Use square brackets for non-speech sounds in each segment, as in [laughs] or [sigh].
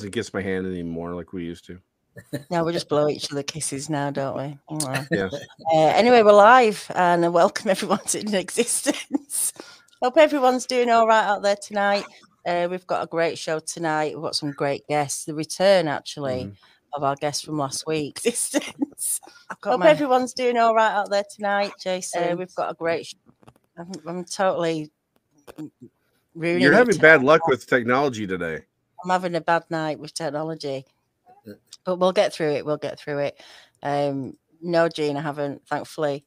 doesn't kiss my hand anymore like we used to. No, we just blow each other kisses now, don't we? Mwah. Yeah. Uh, anyway, we're live and uh, welcome everyone to [laughs] Existence. Hope everyone's doing all right out there tonight. Uh, we've got a great show tonight. We've got some great guests. The return, actually, Mhm. of our guest from last week. [laughs] Existence. Hope my everyone's doing all right out there tonight. Jason. Uh, we've got a great. Sh- I'm, I'm totally ruining. You're having tonight. bad luck with technology today. I'm having a bad night with technology, but we'll get through it. We'll get through it. Um, no, Gene, I haven't. Thankfully,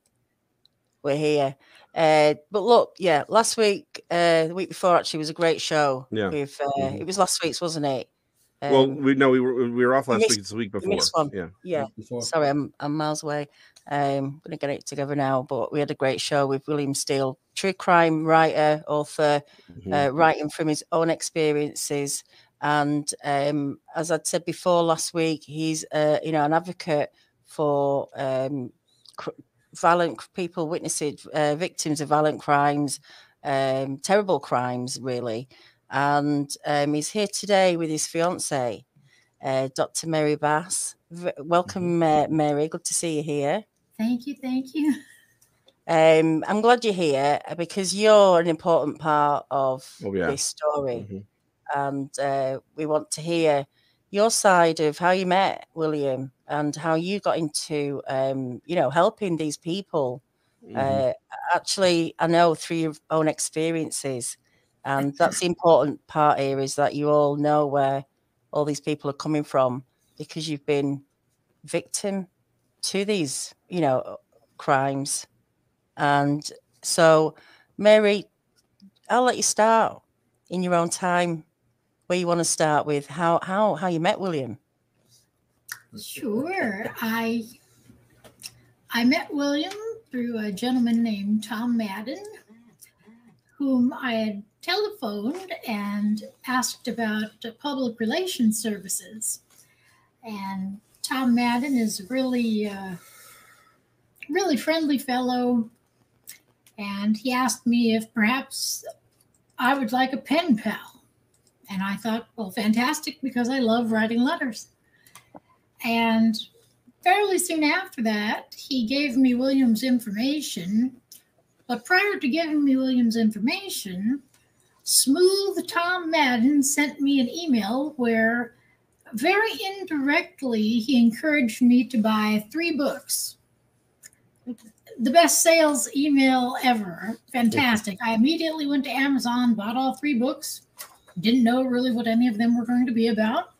we're here. Uh, but look, yeah, last week, uh, the week before, actually, was a great show. Yeah. With, uh, Mhm. it was last week's, wasn't it? well, Um, we no, we were we were off last missed- week. It's the week before. one. Yeah. yeah. Before. Sorry, I'm I'm miles away. Um, gonna get it together now. But we had a great show with William Steel, true crime writer, author, Mhm. uh, writing from his own experiences. And um, as I'd said before last week, he's uh, you know an advocate for um, cr- violent people, witnesses, uh, victims of violent crimes, um, terrible crimes, really. And um, he's here today with his fiance, uh, Dr. Mary Bass. V- welcome, uh, Mary. Good to see you here. Thank you, thank you. Um, I'm glad you're here uh, because you're an important part of Oh, yeah. this story, Mhm. And uh, we want to hear your side of how you met William and how you got into, um, you know, helping these people. Mhm. Uh, actually, I know through your own experiences, and that's the important part here is that you all know where all these people are coming from because you've been victim to these, you know, crimes. And so, Mary, I'll let you start in your own time where you want to start with how how how you met William. Sure. I I met William through a gentleman named Tom Madden, whom I had telephoned and asked about public relations services. And Tom Madden is really, uh, really friendly fellow. And he asked me if perhaps I would like a pen pal. And I thought, well, fantastic, because I love writing letters. And fairly soon after that, he gave me William's information. But prior to giving me William's information, Smooth Tom Madden sent me an email where very indirectly he encouraged me to buy three books. The best sales email ever. Fantastic. I immediately went to Amazon, bought all three books. Didn't know really what any of them were going to be about.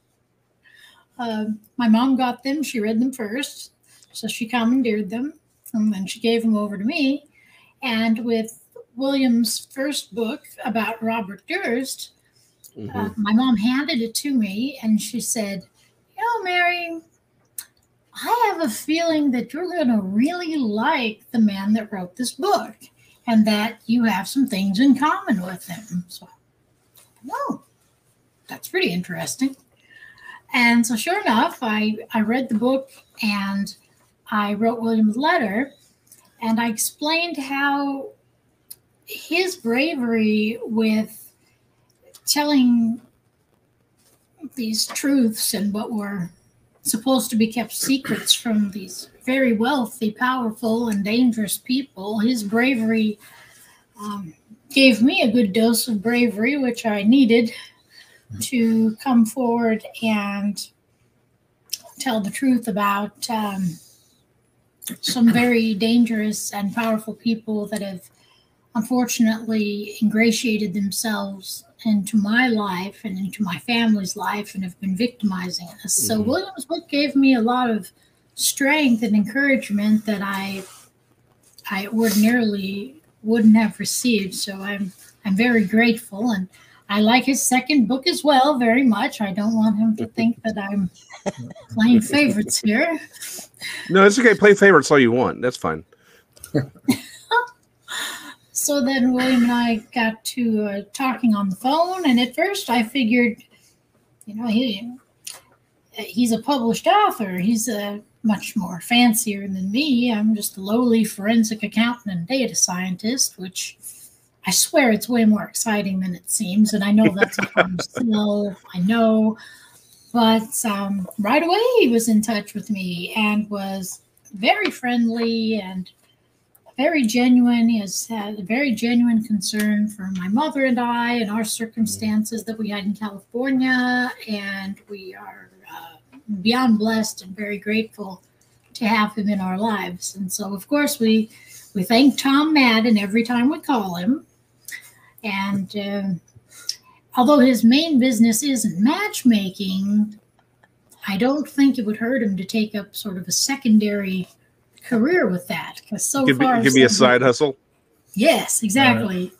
Um, my mom got them. She read them first. So she commandeered them and then she gave them over to me. And with William's first book about Robert Durst, Mhm. uh, my mom handed it to me and she said, You know, Mary, I have a feeling that you're going to really like the man that wrote this book and that you have some things in common with him. So, oh, that's pretty interesting. And so, sure enough, I, I read the book and I wrote William's letter and I explained how his bravery with telling these truths and what were supposed to be kept secrets from these very wealthy, powerful, and dangerous people, his bravery um, gave me a good dose of bravery, which I needed to come forward and tell the truth about um, some very dangerous and powerful people that have unfortunately ingratiated themselves into my life and into my family's life and have been victimizing us. So Mhm. William's book gave me a lot of strength and encouragement that I I ordinarily wouldn't have received. So I'm I'm very grateful and I like his second book as well very much. I don't want him to think that I'm [laughs] playing favorites here. No, it's okay. Play favorites all you want. That's fine. [laughs] So then William and I got to uh, talking on the phone, and at first I figured, you know, he he's a published author. He's uh, much more fancier than me. I'm just a lowly forensic accountant and data scientist, which I swear it's way more exciting than it seems. And I know that's a hard [laughs] sell. I know. But um, right away, he was in touch with me and was very friendly and very genuine. He has had a very genuine concern for my mother and I and our circumstances that we had in California. And we are uh, beyond blessed and very grateful to have him in our lives. And so, of course, we we thank Tom Madden every time we call him. And uh, although his main business isn't matchmaking, I don't think it would hurt him to take up sort of a secondary career with that. Because so Give me, far, give me a so side hustle. Yes, exactly.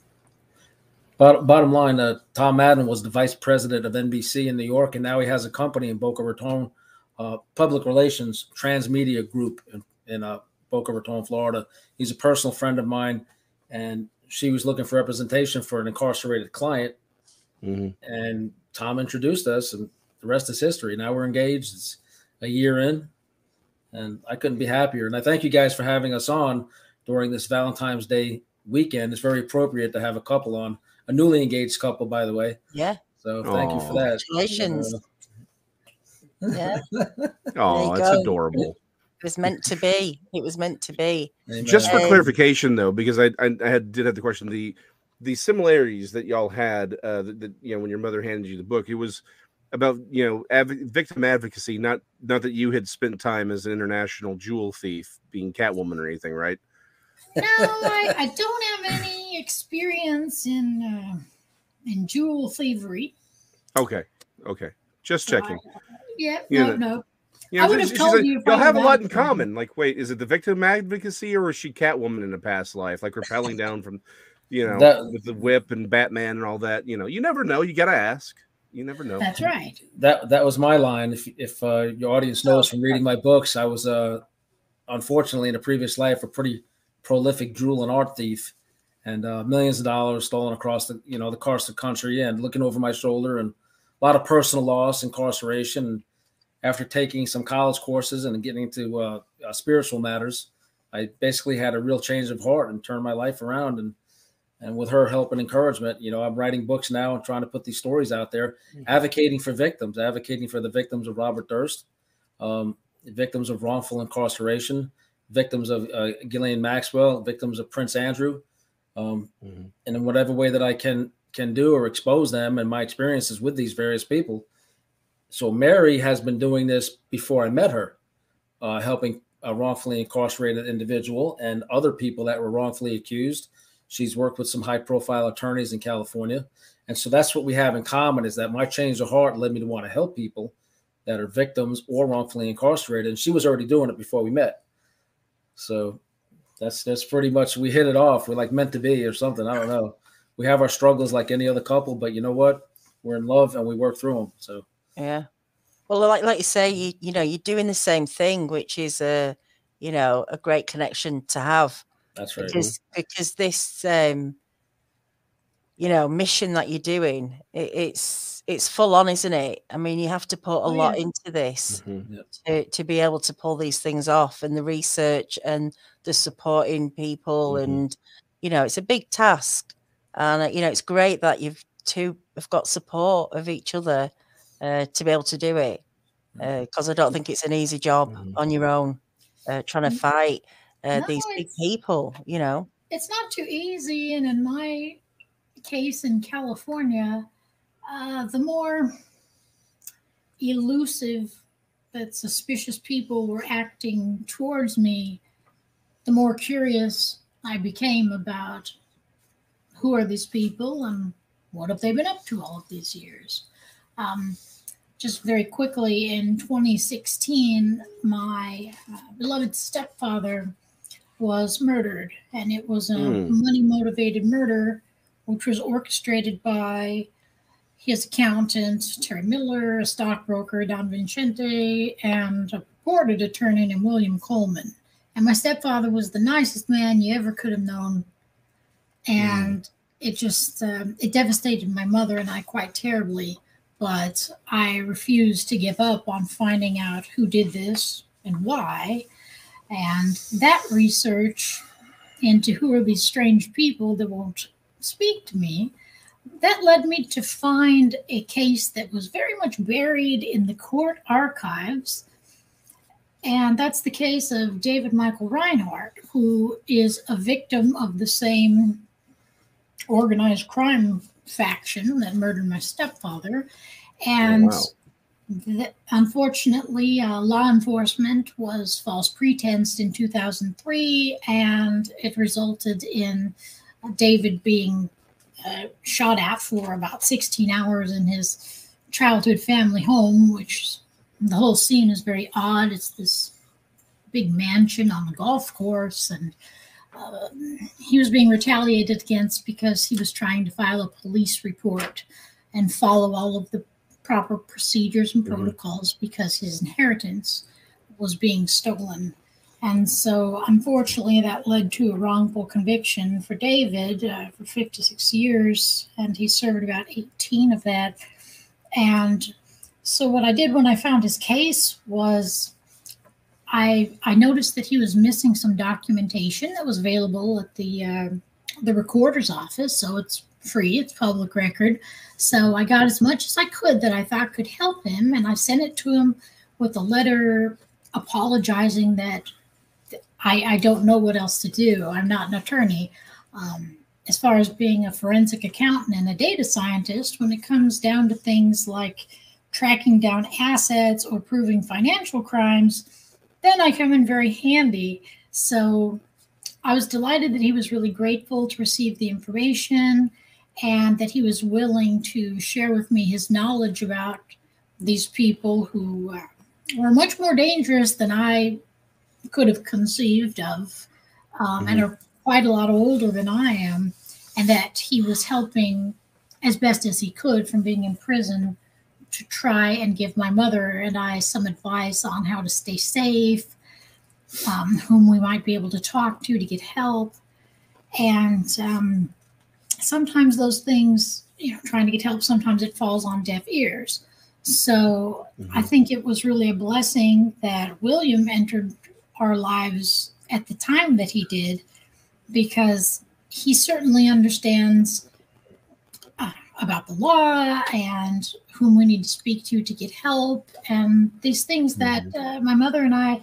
Bottom, bottom line, uh, Tom Madden was the vice president of NBC in New York, and now he has a company in Boca Raton, uh, public relations transmedia group in, in uh, Boca Raton, Florida. He's a personal friend of mine, and she was looking for representation for an incarcerated client, Mhm. and Tom introduced us, and the rest is history. Now we're engaged. It's a year in, and I couldn't be happier. And I thank you guys for having us on during this Valentine's Day weekend. It's very appropriate to have a couple on, a newly engaged couple, by the way. Yeah. So thank you for that. Congratulations. Uh, Yeah. Oh, [laughs] that's go. adorable. It was meant to be. It was meant to be. amen. Just for Um, clarification, though, because I, I I had did have the question the the similarities that y'all had uh that, that, you know when your mother handed you the book it was about you know adv- victim advocacy not not that you had spent time as an international jewel thief being catwoman or anything right No, I, I don't have any experience in uh, in jewel thievery. okay okay. Just checking. Uh, yeah, Yeah, no, that- no. you I would have told like, you if y'all have a lot in common. Like wait is it the victim advocacy or is she catwoman in a past life? Like rappelling down from you know That- with the whip and batman and all that you know. You never know. You gotta ask. You never know. That's right. that that was my line. If if uh, your audience knows from reading my books, I was uh, unfortunately in a previous life a pretty prolific jewel and art thief, and uh, millions of dollars stolen across the you know the across the country, and looking over my shoulder, and a lot of personal loss, incarceration. And after taking some college courses and getting into uh, uh, spiritual matters, I basically had a real change of heart and turned my life around. And and with her help and encouragement, you know, I'm writing books now and trying to put these stories out there advocating for victims, advocating for the victims of Robert Durst, um, victims of wrongful incarceration, victims of uh, Ghislaine Maxwell, victims of Prince Andrew, um, Mhm. and in whatever way that I can can do or expose them and my experiences with these various people. So Mary has been doing this before I met her, uh, helping a wrongfully incarcerated individual and other people that were wrongfully accused. She's worked with some high profile attorneys in California. And so that's what we have in common is that my change of heart led me to want to help people that are victims or wrongfully incarcerated. And she was already doing it before we met. So that's that's pretty much we hit it off. We're like meant to be or something. I don't know. We have our struggles like any other couple, but you know what? We're in love and we work through them. So Yeah. Well, like like you say, you you know, you're doing the same thing, which is a you know a great connection to have that's right. because because this um you know mission that you're doing it, it's it's full on isn't it i mean you have to put a Oh, lot yeah. into this Mhm. to, to be able to pull these things off and the research and the supporting people Mhm. and you know it's a big task and uh, you know it's great that you've two have got support of each other uh, to be able to do it because i don't think it's an easy job Mhm. on your own uh, trying to fight uh, No, these big people you know It's not too easy. And in my case in California, uh, the more elusive that suspicious people were acting towards me, the more curious I became about who are these people and what have they been up to all of these years. Um, just very quickly, in 2016, my uh, beloved stepfather was murdered, and it was a Hmm. money motivated murder, which was orchestrated by his accountant, Terry Miller, a stockbroker, Don Vincente, and a purported attorney named William Coleman. And my stepfather was the nicest man you ever could have known. And it just, um, it devastated my mother and I quite terribly. But I refused to give up on finding out who did this and why. And that research into who are these strange people that won't speak to me that led me to find a case that was very much buried in the court archives. And that's the case of David Michael Reinhardt, who is a victim of the same organized crime faction that murdered my stepfather. And oh, wow. unfortunately, uh, law enforcement was false pretense in 2003, and it resulted in David being uh, shot at for about 16 hours in his childhood family home, which the whole scene is very odd. It's this big mansion on the golf course, and uh, he was being retaliated against because he was trying to file a police report and follow all of the proper procedures and mm-hmm. protocols because his inheritance was being stolen. And so, unfortunately, that led to a wrongful conviction for David uh, for 56 years, and he served about 18 of that. And so, what I did when I found his case was I I noticed that he was missing some documentation that was available at the uh, the recorder's office. So it's free, it's public record. So I got as much as I could that I thought could help him, and I sent it to him with a letter apologizing that I, I don't know what else to do. I'm not an attorney. Um, as far as being a forensic accountant and a data scientist, when it comes down to things like tracking down assets or proving financial crimes, then I come in very handy. So I was delighted that he was really grateful to receive the information and that he was willing to share with me his knowledge about these people who uh, were much more dangerous than I could have conceived of, um, mm-hmm. and are quite a lot older than I am, and that he was helping as best as he could from being in prison to try and give my mother and I some advice on how to stay safe, um, whom we might be able to talk to to get help. And um, sometimes those things, you know, trying to get help, sometimes it falls on deaf ears. So mm-hmm. I think it was really a blessing that William entered our lives at the time that he did, because he certainly understands uh, about the law and whom we need to speak to to get help and these things that mm-hmm. uh, my mother and I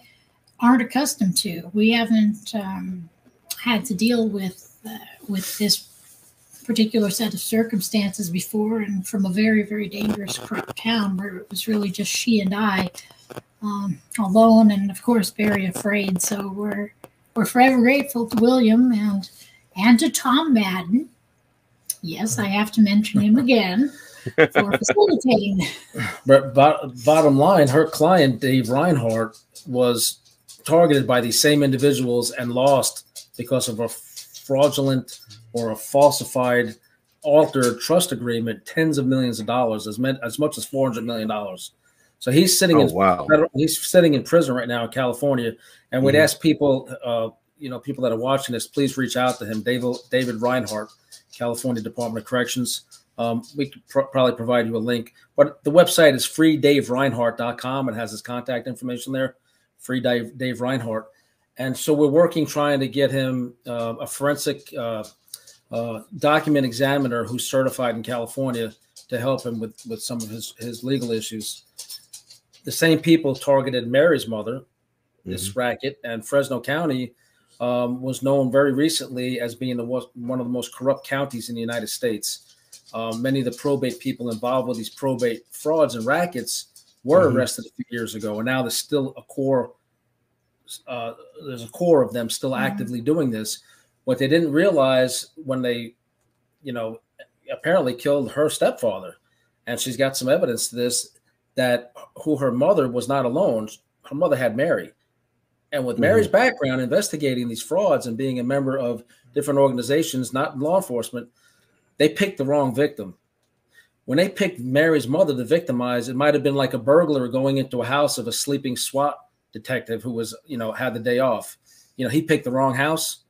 aren't accustomed to. We haven't um, had to deal with uh, with this particular set of circumstances before, and from a very very dangerous town where it was really just she and I um, alone, and of course very afraid. So we're we're forever grateful to William and and to Tom Madden. Yes, I have to mention him [laughs] again for [laughs] facilitating. But bottom line, her client Dave Reinhardt was targeted by these same individuals and lost because of a fraudulent or a falsified altered trust agreement tens of millions of dollars as, meant, as much as 400 million dollars so he's sitting oh, in wow. he's sitting in prison right now in California. And we'd mm-hmm. ask people, uh, you know, people that are watching this, please reach out to him, David David Reinhardt, California Department of Corrections. Um, we could pr- probably provide you a link, but the website is freedavereinhardt.com. It has his contact information there, free Dave, Dave Reinhardt. And so we're working trying to get him uh, a forensic uh, uh, document examiner who's certified in California to help him with, with some of his, his legal issues the same people targeted Mary's mother, this mm-hmm. racket, and Fresno County um, was known very recently as being the, one of the most corrupt counties in the United States. Um, many of the probate people involved with these probate frauds and rackets were mm-hmm. arrested a few years ago, and now there's still a core. Uh, there's a core of them still mm-hmm. actively doing this. What they didn't realize when they, you know, apparently killed her stepfather, and she's got some evidence to this that who her mother was not alone. Her mother had Mary. And with mm-hmm. Mary's background investigating these frauds and being a member of different organizations, not law enforcement, they picked the wrong victim. When they picked Mary's mother to victimize, it might have been like a burglar going into a house of a sleeping SWAT detective who was, you know, had the day off. You know, he picked the wrong house.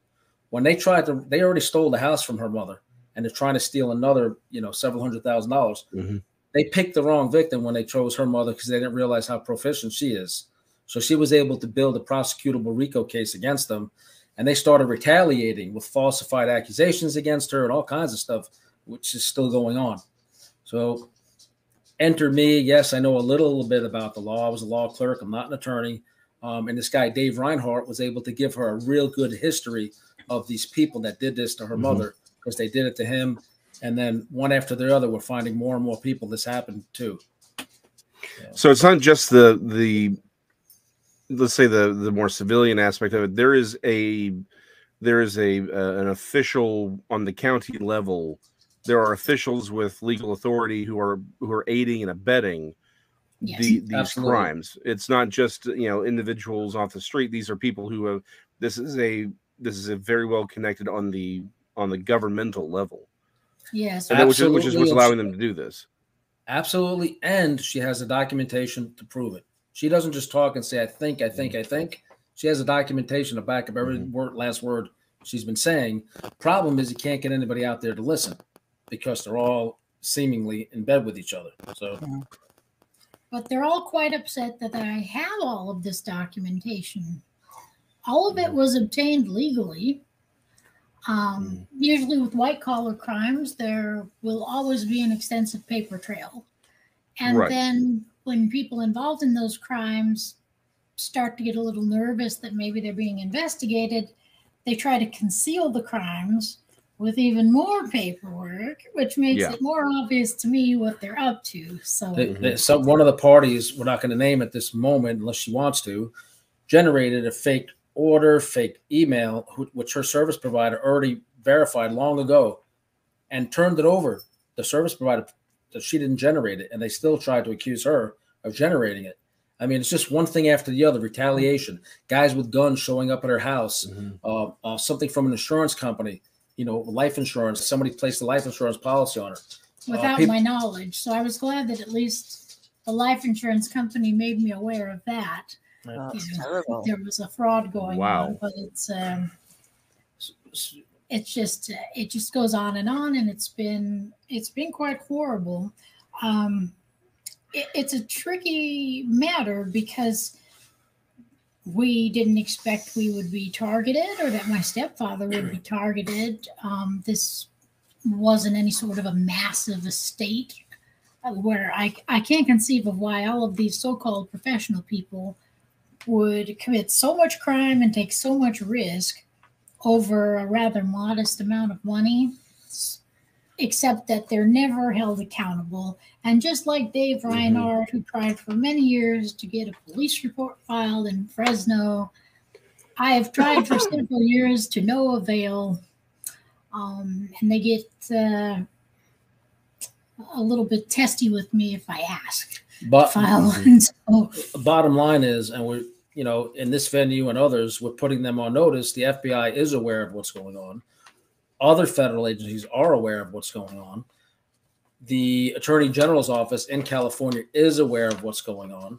When they tried to, they already stole the house from her mother and they're trying to steal another, you know, several hundred thousand dollars. Mm-hmm they picked the wrong victim when they chose her mother because they didn't realize how proficient she is. So she was able to build a prosecutable RICO case against them. And they started retaliating with falsified accusations against her and all kinds of stuff which is still going on. So enter me. Yes, I know a little bit about the law. I was a law clerk. I'm not an attorney. Um, and this guy, Dave Reinhardt, was able to give her a real good history of these people that did this to her mm-hmm. mother because they did it to him. And then one after the other, we're finding more and more people this happened to. So it's not just the the let's say the the more civilian aspect of it. There is a there is a uh, an official on the county level. There are officials with legal authority who are who are aiding and abetting yes, the, these absolutely. crimes. It's not just you know individuals off the street. These are people who have. This is a this is a very well connected on the on the governmental level. Yes, and which is, which is what's allowing them to do this. Absolutely, and she has the documentation to prove it. She doesn't just talk and say, "I think, I think, I think." She has a documentation to back up every mm-hmm. word, last word she's been saying. Problem is, you can't get anybody out there to listen because they're all seemingly in bed with each other. So. But they're all quite upset that I have all of this documentation. All of it mm-hmm. was obtained legally. Um, mm. Usually, with white collar crimes, there will always be an extensive paper trail. And right. then, when people involved in those crimes start to get a little nervous that maybe they're being investigated, they try to conceal the crimes with even more paperwork, which makes yeah. it more obvious to me what they're up to. So, they, they, so one of the parties, we're not going to name at this moment unless she wants to, generated a fake order, fake email, which her service provider already verified long ago, and turned it over. The service provider that she didn't generate it, and they still tried to accuse her of generating it. I mean, it's just one thing after the other. Retaliation, guys with guns showing up at her house, mm-hmm. uh, uh, something from an insurance company, you know, life insurance. Somebody placed a life insurance policy on her uh, without uh, people- my knowledge. So I was glad that at least the life insurance company made me aware of that. Oh, know, there was a fraud going wow. on, but it's um, it's just it just goes on and on, and it's been it's been quite horrible. Um, it, it's a tricky matter because we didn't expect we would be targeted or that my stepfather would be targeted. Um, this wasn't any sort of a massive estate where I, I can't conceive of why all of these so called professional people would commit so much crime and take so much risk over a rather modest amount of money, except that they're never held accountable. And just like Dave. Reinhardt, mm-hmm. who tried for many years to get a police report filed in Fresno, I have tried for [laughs] several years to no avail. Um, and they get uh, a little bit testy with me if I ask. But so, bottom line is, and we're you know in this venue and others, we're putting them on notice. The FBI is aware of what's going on. Other federal agencies are aware of what's going on. The Attorney General's office in California is aware of what's going on,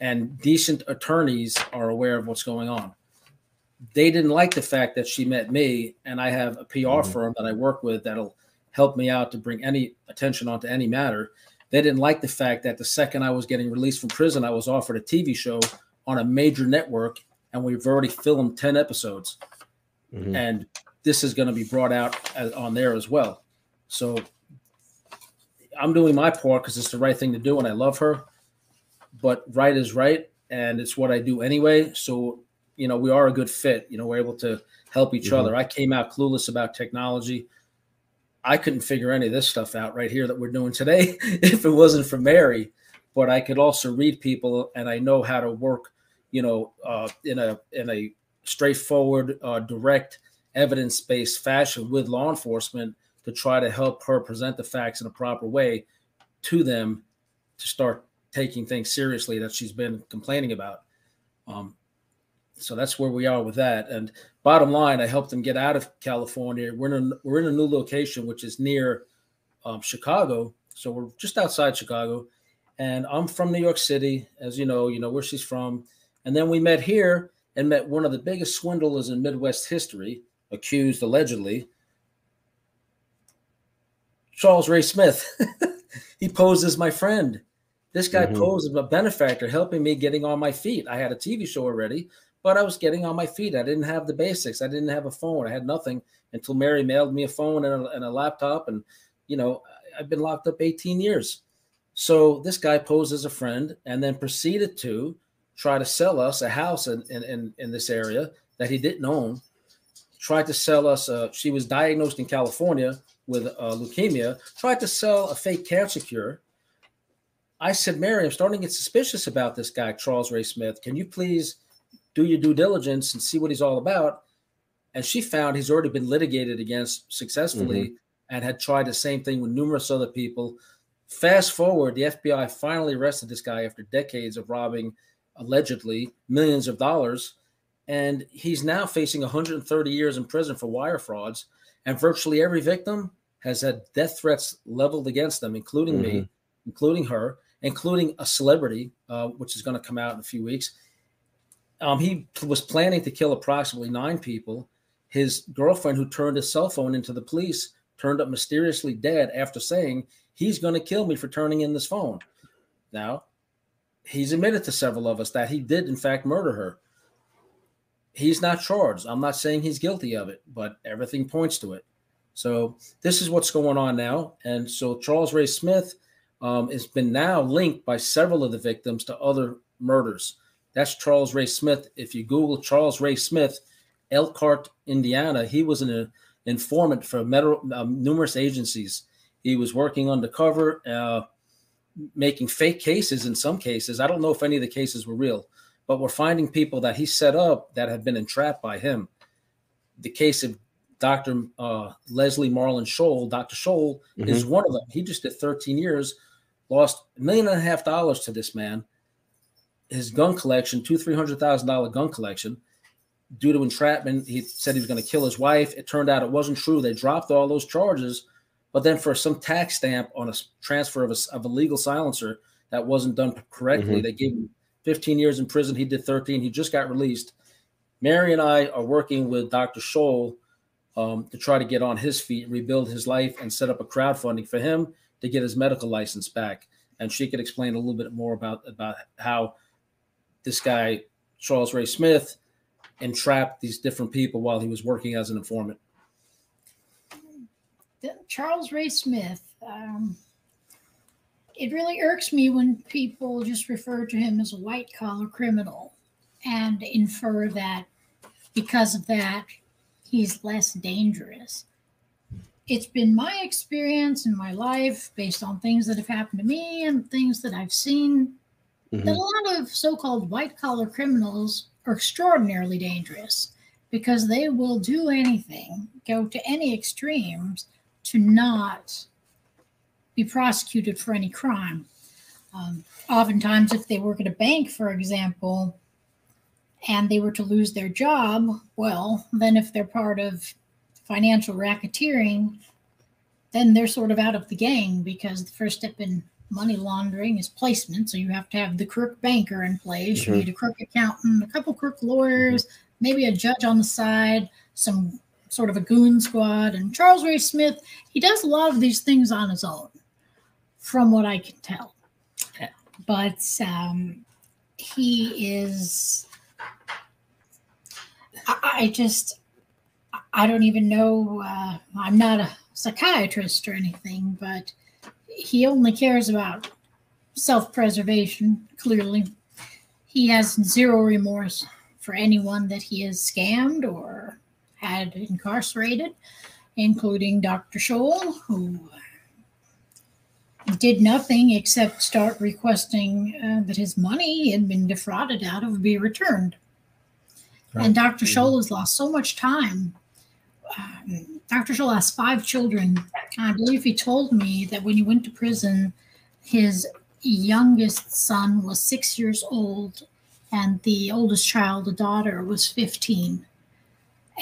and decent attorneys are aware of what's going on. They didn't like the fact that she met me, and I have a PR mm-hmm. firm that I work with that'll help me out to bring any attention onto any matter. They didn't like the fact that the second I was getting released from prison, I was offered a TV show on a major network, and we've already filmed 10 episodes. Mm-hmm. And this is going to be brought out as, on there as well. So I'm doing my part because it's the right thing to do, and I love her. But right is right, and it's what I do anyway. So, you know, we are a good fit. You know, we're able to help each mm-hmm. other. I came out clueless about technology. I couldn't figure any of this stuff out right here that we're doing today [laughs] if it wasn't for Mary. But I could also read people, and I know how to work, you know, uh, in a in a straightforward, uh, direct, evidence based fashion with law enforcement to try to help her present the facts in a proper way to them to start taking things seriously that she's been complaining about. Um, so that's where we are with that. And bottom line, I helped them get out of California. We're in a, we're in a new location, which is near um, Chicago. So we're just outside Chicago. And I'm from New York City, as you know, you know where she's from. And then we met here and met one of the biggest swindlers in Midwest history, accused allegedly, Charles Ray Smith. [laughs] he posed as my friend. This guy mm-hmm. posed as a benefactor, helping me getting on my feet. I had a TV show already but I was getting on my feet. I didn't have the basics. I didn't have a phone. I had nothing until Mary mailed me a phone and a, and a laptop and you know, I've been locked up 18 years. So this guy posed as a friend and then proceeded to try to sell us a house in, in, in, this area that he didn't own. Tried to sell us, uh, she was diagnosed in California with uh, leukemia, tried to sell a fake cancer cure. I said, Mary, I'm starting to get suspicious about this guy, Charles Ray Smith. Can you please do your due diligence and see what he's all about? And she found he's already been litigated against successfully mm-hmm. and had tried the same thing with numerous other people. Fast forward, the FBI finally arrested this guy after decades of robbing allegedly millions of dollars. And he's now facing 130 years in prison for wire frauds. And virtually every victim has had death threats leveled against them, including mm-hmm. me, including her, including a celebrity, uh, which is going to come out in a few weeks. Um, he was planning to kill approximately nine people. His girlfriend, who turned his cell phone into the police, turned up mysteriously dead after saying, He's going to kill me for turning in this phone. Now, he's admitted to several of us that he did, in fact, murder her. He's not charged. I'm not saying he's guilty of it, but everything points to it. So this is what's going on now. And so Charles Ray Smith um, has been now linked by several of the victims to other murders. That's Charles Ray Smith. If you Google Charles Ray Smith, Elkhart, Indiana, he was an informant for um, numerous agencies. He was working undercover. Uh, making fake cases in some cases. I don't know if any of the cases were real, but we're finding people that he set up that have been entrapped by him. The case of Dr. Uh, Lesley Marlin Scholl, Dr. Scholl mm-hmm. is one of them. He just did 13 years, lost a million and a half dollars to this man. His gun collection, two, three hundred thousand dollar gun collection, due to entrapment. He said he was going to kill his wife. It turned out it wasn't true. They dropped all those charges but then for some tax stamp on a transfer of a, of a legal silencer that wasn't done correctly, mm-hmm. they gave him 15 years in prison. He did 13. He just got released. Mary and I are working with Dr. Scholl um, to try to get on his feet, rebuild his life, and set up a crowdfunding for him to get his medical license back. And she could explain a little bit more about about how this guy Charles Ray Smith entrapped these different people while he was working as an informant. Charles Ray Smith. Um, it really irks me when people just refer to him as a white collar criminal and infer that because of that, he's less dangerous. It's been my experience in my life, based on things that have happened to me and things that I've seen, mm-hmm. that a lot of so called white collar criminals are extraordinarily dangerous because they will do anything, go to any extremes to not be prosecuted for any crime. Um, oftentimes, if they work at a bank, for example, and they were to lose their job, well, then if they're part of financial racketeering, then they're sort of out of the gang because the first step in money laundering is placement. So you have to have the crook banker in place. Mm-hmm. You need a crook accountant, a couple crook lawyers, mm-hmm. maybe a judge on the side, some sort of a goon squad. And Charles Ray Smith, he does a lot of these things on his own, from what I can tell. But um, he is, I, I, just, I don't even know. Uh, I'm not a psychiatrist or anything, but he only cares about self preservation, clearly. He has zero remorse for anyone that he has scammed or had incarcerated, including Dr. Scholl, who did nothing except start requesting uh, that his money he had been defrauded out of be returned. Right. And Dr. Mm-hmm. Scholl has lost so much time. Um, Dr. Scholl has five children. I believe he told me that when he went to prison, his youngest son was six years old, and the oldest child, a daughter, was 15.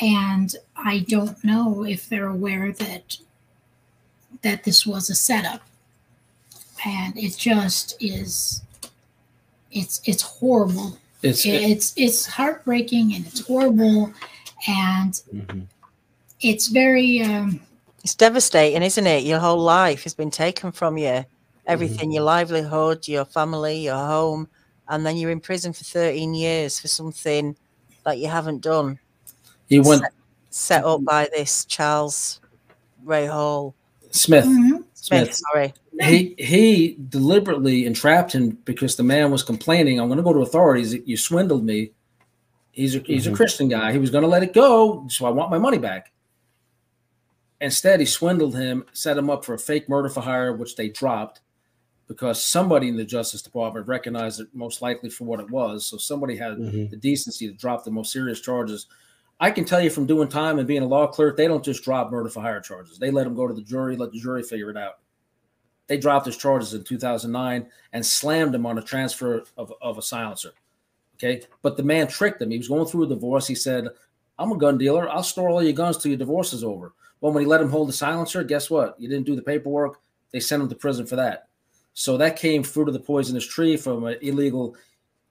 And I don't know if they're aware that that this was a setup. And it just is it's it's horrible. It's it's it's heartbreaking and it's horrible and mm-hmm. It's very um it's devastating, isn't it? Your whole life has been taken from you. Everything, mm-hmm. your livelihood, your family, your home, and then you're in prison for 13 years for something that you haven't done. He went set, set up by this Charles Ray Hall Smith. Mm-hmm. Smith, sorry. He he deliberately entrapped him because the man was complaining. I'm going to go to authorities. You swindled me. He's a, he's mm-hmm. a Christian guy. He was going to let it go, so I want my money back. Instead, he swindled him, set him up for a fake murder for hire, which they dropped because somebody in the Justice Department recognized it most likely for what it was. So somebody had mm-hmm. the decency to drop the most serious charges. I can tell you from doing time and being a law clerk, they don't just drop murder for hire charges. They let them go to the jury, let the jury figure it out. They dropped his charges in 2009 and slammed him on a transfer of, of a silencer. Okay. But the man tricked him. He was going through a divorce. He said, I'm a gun dealer. I'll store all your guns till your divorce is over. Well, when he let him hold the silencer, guess what? You didn't do the paperwork. They sent him to prison for that. So that came fruit of the poisonous tree from an illegal.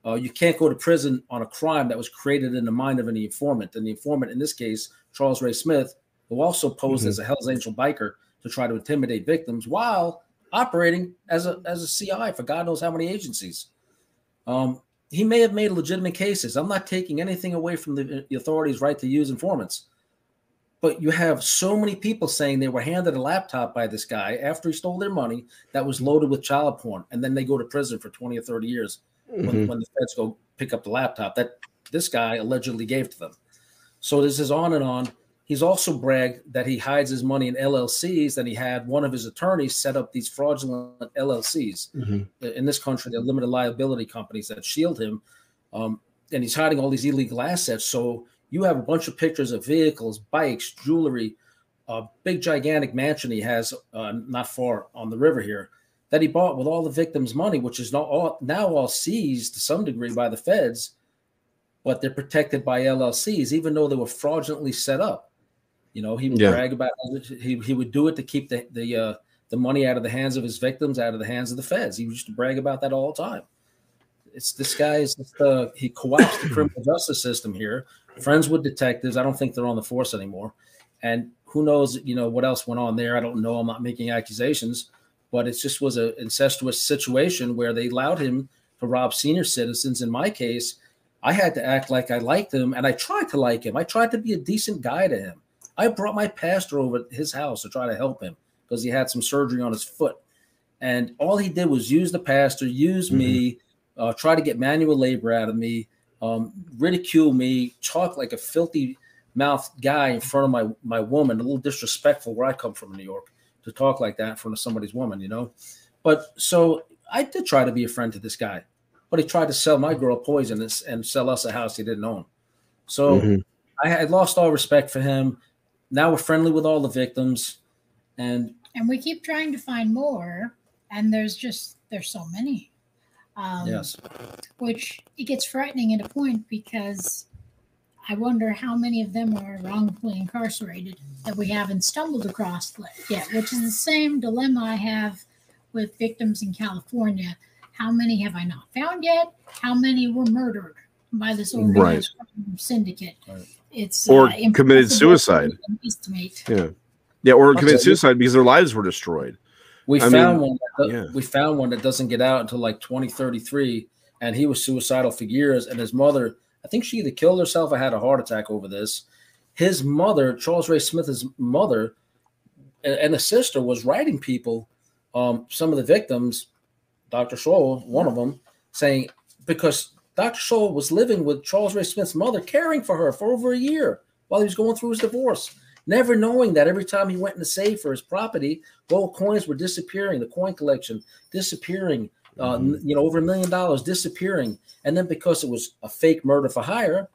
Uh, you can't go to prison on a crime that was created in the mind of an informant. And the informant, in this case, Charles Ray Smith, who also posed mm-hmm. as a Hell's Angel biker to try to intimidate victims while operating as a as a CI for God knows how many agencies. Um, he may have made legitimate cases. I'm not taking anything away from the, the authorities' right to use informants. But you have so many people saying they were handed a laptop by this guy after he stole their money that was loaded with child porn, and then they go to prison for 20 or 30 years mm-hmm. when, when the feds go pick up the laptop that this guy allegedly gave to them. So this is on and on. He's also bragged that he hides his money in LLCs, that he had one of his attorneys set up these fraudulent LLCs. Mm-hmm. In this country, they're limited liability companies that shield him. Um, and he's hiding all these illegal assets. So you have a bunch of pictures of vehicles, bikes, jewelry, a big gigantic mansion he has uh, not far on the river here that he bought with all the victims' money, which is not all, now all seized to some degree by the feds, but they're protected by LLCs, even though they were fraudulently set up. You know, he would yeah. brag about he, he would do it to keep the the uh, the money out of the hands of his victims, out of the hands of the feds. He used to brag about that all the time. It's this guy is just, uh, he co-opts the criminal justice system here friends with detectives. I don't think they're on the force anymore. And who knows, you know, what else went on there. I don't know. I'm not making accusations, but it just was an incestuous situation where they allowed him to rob senior citizens. In my case, I had to act like I liked him and I tried to like him. I tried to be a decent guy to him. I brought my pastor over to his house to try to help him because he had some surgery on his foot. And all he did was use the pastor, use mm-hmm. me, uh, try to get manual labor out of me, um, ridicule me, talk like a filthy mouth guy in front of my my woman, a little disrespectful where I come from in New York to talk like that in front of somebody's woman, you know. But so I did try to be a friend to this guy, but he tried to sell my girl poison and, and sell us a house he didn't own. So mm-hmm. I had lost all respect for him. Now we're friendly with all the victims, and and we keep trying to find more, and there's just there's so many. Um, yes. Which it gets frightening at a point because I wonder how many of them are wrongfully incarcerated that we haven't stumbled across yet, which is the same dilemma I have with victims in California. How many have I not found yet? How many were murdered by this organized right. syndicate? Right. It's or uh, committed suicide. Yeah, yeah, or committed suicide because their lives were destroyed. We I found mean, one. That, yeah. We found one that doesn't get out until like 2033, and he was suicidal for years. And his mother, I think she either killed herself or had a heart attack over this. His mother, Charles Ray Smith's mother, and a sister was writing people, um, some of the victims, Dr. Scholl, one of them, saying because Dr. Scholl was living with Charles Ray Smith's mother, caring for her for over a year while he was going through his divorce never knowing that every time he went in the safe for his property, gold coins were disappearing, the coin collection disappearing, uh, mm-hmm. you know, over a million dollars disappearing. And then because it was a fake murder for hire,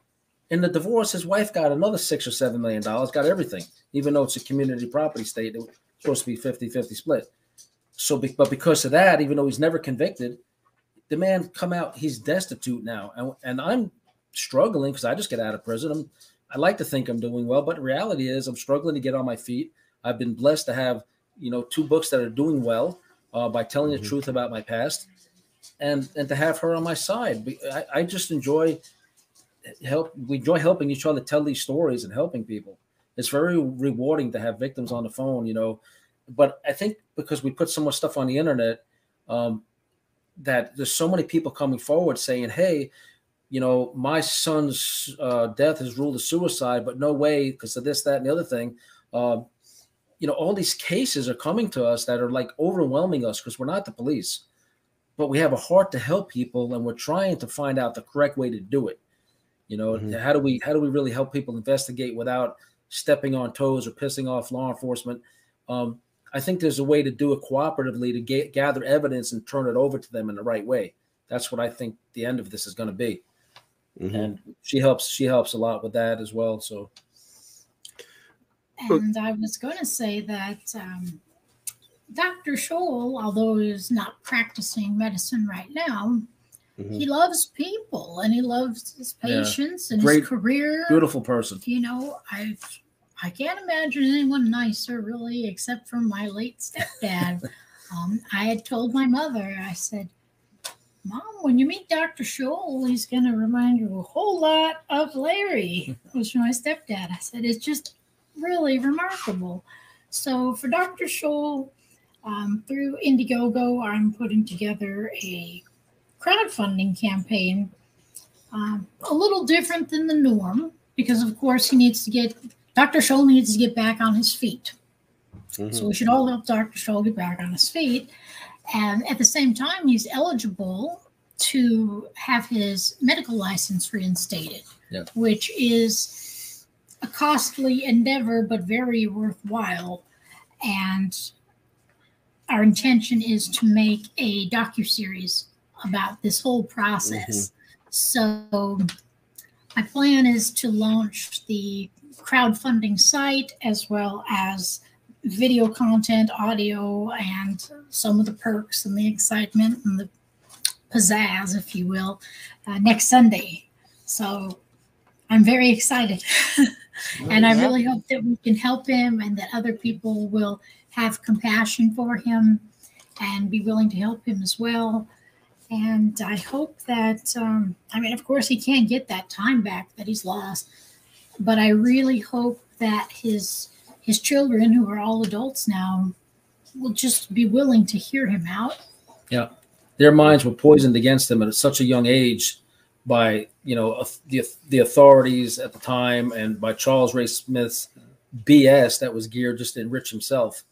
in the divorce, his wife got another six or seven million dollars, got everything, even though it's a community property state. It was supposed to be 50 50 split. So, but because of that, even though he's never convicted, the man come out, he's destitute now. And, and I'm struggling because I just get out of prison. I'm I like to think I'm doing well, but reality is I'm struggling to get on my feet. I've been blessed to have, you know, two books that are doing well uh, by telling mm-hmm. the truth about my past, and and to have her on my side. I, I just enjoy help. We enjoy helping each other tell these stories and helping people. It's very rewarding to have victims on the phone, you know. But I think because we put so much stuff on the internet, um, that there's so many people coming forward saying, "Hey, you know, my son's uh, death is ruled a suicide, but no way because of this, that, and the other thing. Uh, you know, all these cases are coming to us that are like overwhelming us because we're not the police, but we have a heart to help people and we're trying to find out the correct way to do it. You know, mm-hmm. how do we how do we really help people investigate without stepping on toes or pissing off law enforcement? Um, I think there's a way to do it cooperatively to get, gather evidence and turn it over to them in the right way. That's what I think the end of this is going to be. Mm-hmm. And she helps. She helps a lot with that as well. So. And I was going to say that um, Dr. Scholl, although he's not practicing medicine right now, mm-hmm. he loves people and he loves his patients yeah. and Great, his career. Beautiful person. You know, I've I can't imagine anyone nicer, really, except for my late stepdad. [laughs] um, I had told my mother, I said, Mom, when you meet Dr. Scholl, he's going to remind you a whole lot of Larry, [laughs] was my stepdad. I said, it's just really remarkable. So for Dr. Scholl, um, through Indiegogo, I'm putting together a crowdfunding campaign, um, a little different than the norm, because of course he needs to get Dr. Scholl needs to get back on his feet. Mm-hmm. So we should all help Dr. Scholl get back on his feet. And at the same time, he's eligible to have his medical license reinstated, yep. which is a costly endeavor, but very worthwhile. And our intention is to make a docu series about this whole process. Mm-hmm. So my plan is to launch the crowdfunding site as well as video content, audio, and some of the perks and the excitement and the pizzazz, if you will, uh, next Sunday. So I'm very excited. [laughs] and I really hope that we can help him and that other people will have compassion for him and be willing to help him as well. And I hope that, um, I mean, of course, he can't get that time back that he's lost but I really hope that his his children, who are all adults now, will just be willing to hear him out. Yeah, their minds were poisoned against them at such a young age by you know the the authorities at the time and by Charles Ray Smith's BS that was geared just to enrich himself.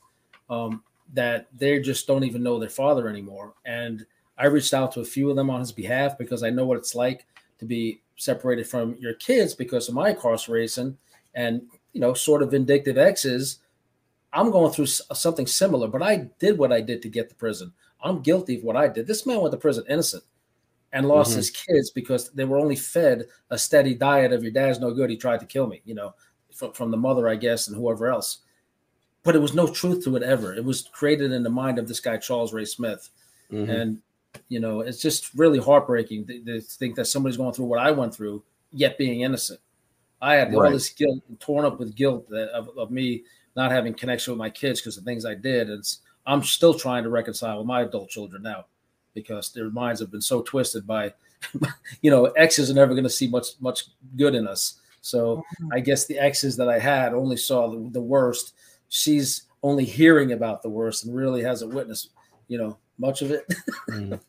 Um, that they just don't even know their father anymore. And I reached out to a few of them on his behalf because I know what it's like to be separated from your kids because of my incarceration and you know sort of vindictive exes i'm going through something similar but i did what i did to get to prison i'm guilty of what i did this man went to prison innocent and lost mm-hmm. his kids because they were only fed a steady diet of your dad's no good he tried to kill me you know from, from the mother i guess and whoever else but it was no truth to it ever it was created in the mind of this guy charles ray smith mm-hmm. and you know, it's just really heartbreaking to, to, think that somebody's going through what I went through, yet being innocent. I had right. all this guilt, torn up with guilt that, of, of me not having connection with my kids because of things I did. And I'm still trying to reconcile with my adult children now because their minds have been so twisted by, [laughs] you know, exes are never going to see much much good in us. So mm-hmm. I guess the exes that I had only saw the, the worst. She's only hearing about the worst and really hasn't witnessed, you know, much of it. Mm.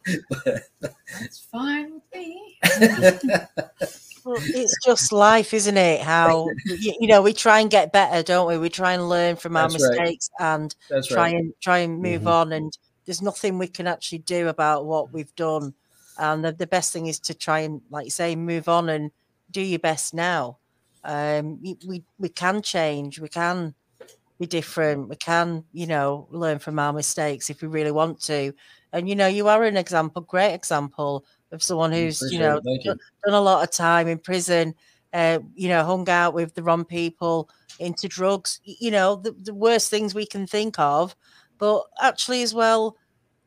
[laughs] That's fine with me. [laughs] well, it's just life, isn't it? How [laughs] you, you, know we try and get better, don't we? We try and learn from our That's mistakes right. and That's try right. and try and move mm-hmm. on. And there's nothing we can actually do about what we've done. And the, the best thing is to try and, like you say, move on and do your best now. Um, we we can change. We can be different. We can, you know, learn from our mistakes if we really want to. And you know, you are an example, great example of someone who's, you know, you. done a lot of time in prison. Uh, you know, hung out with the wrong people, into drugs. You know, the, the worst things we can think of. But actually, as well,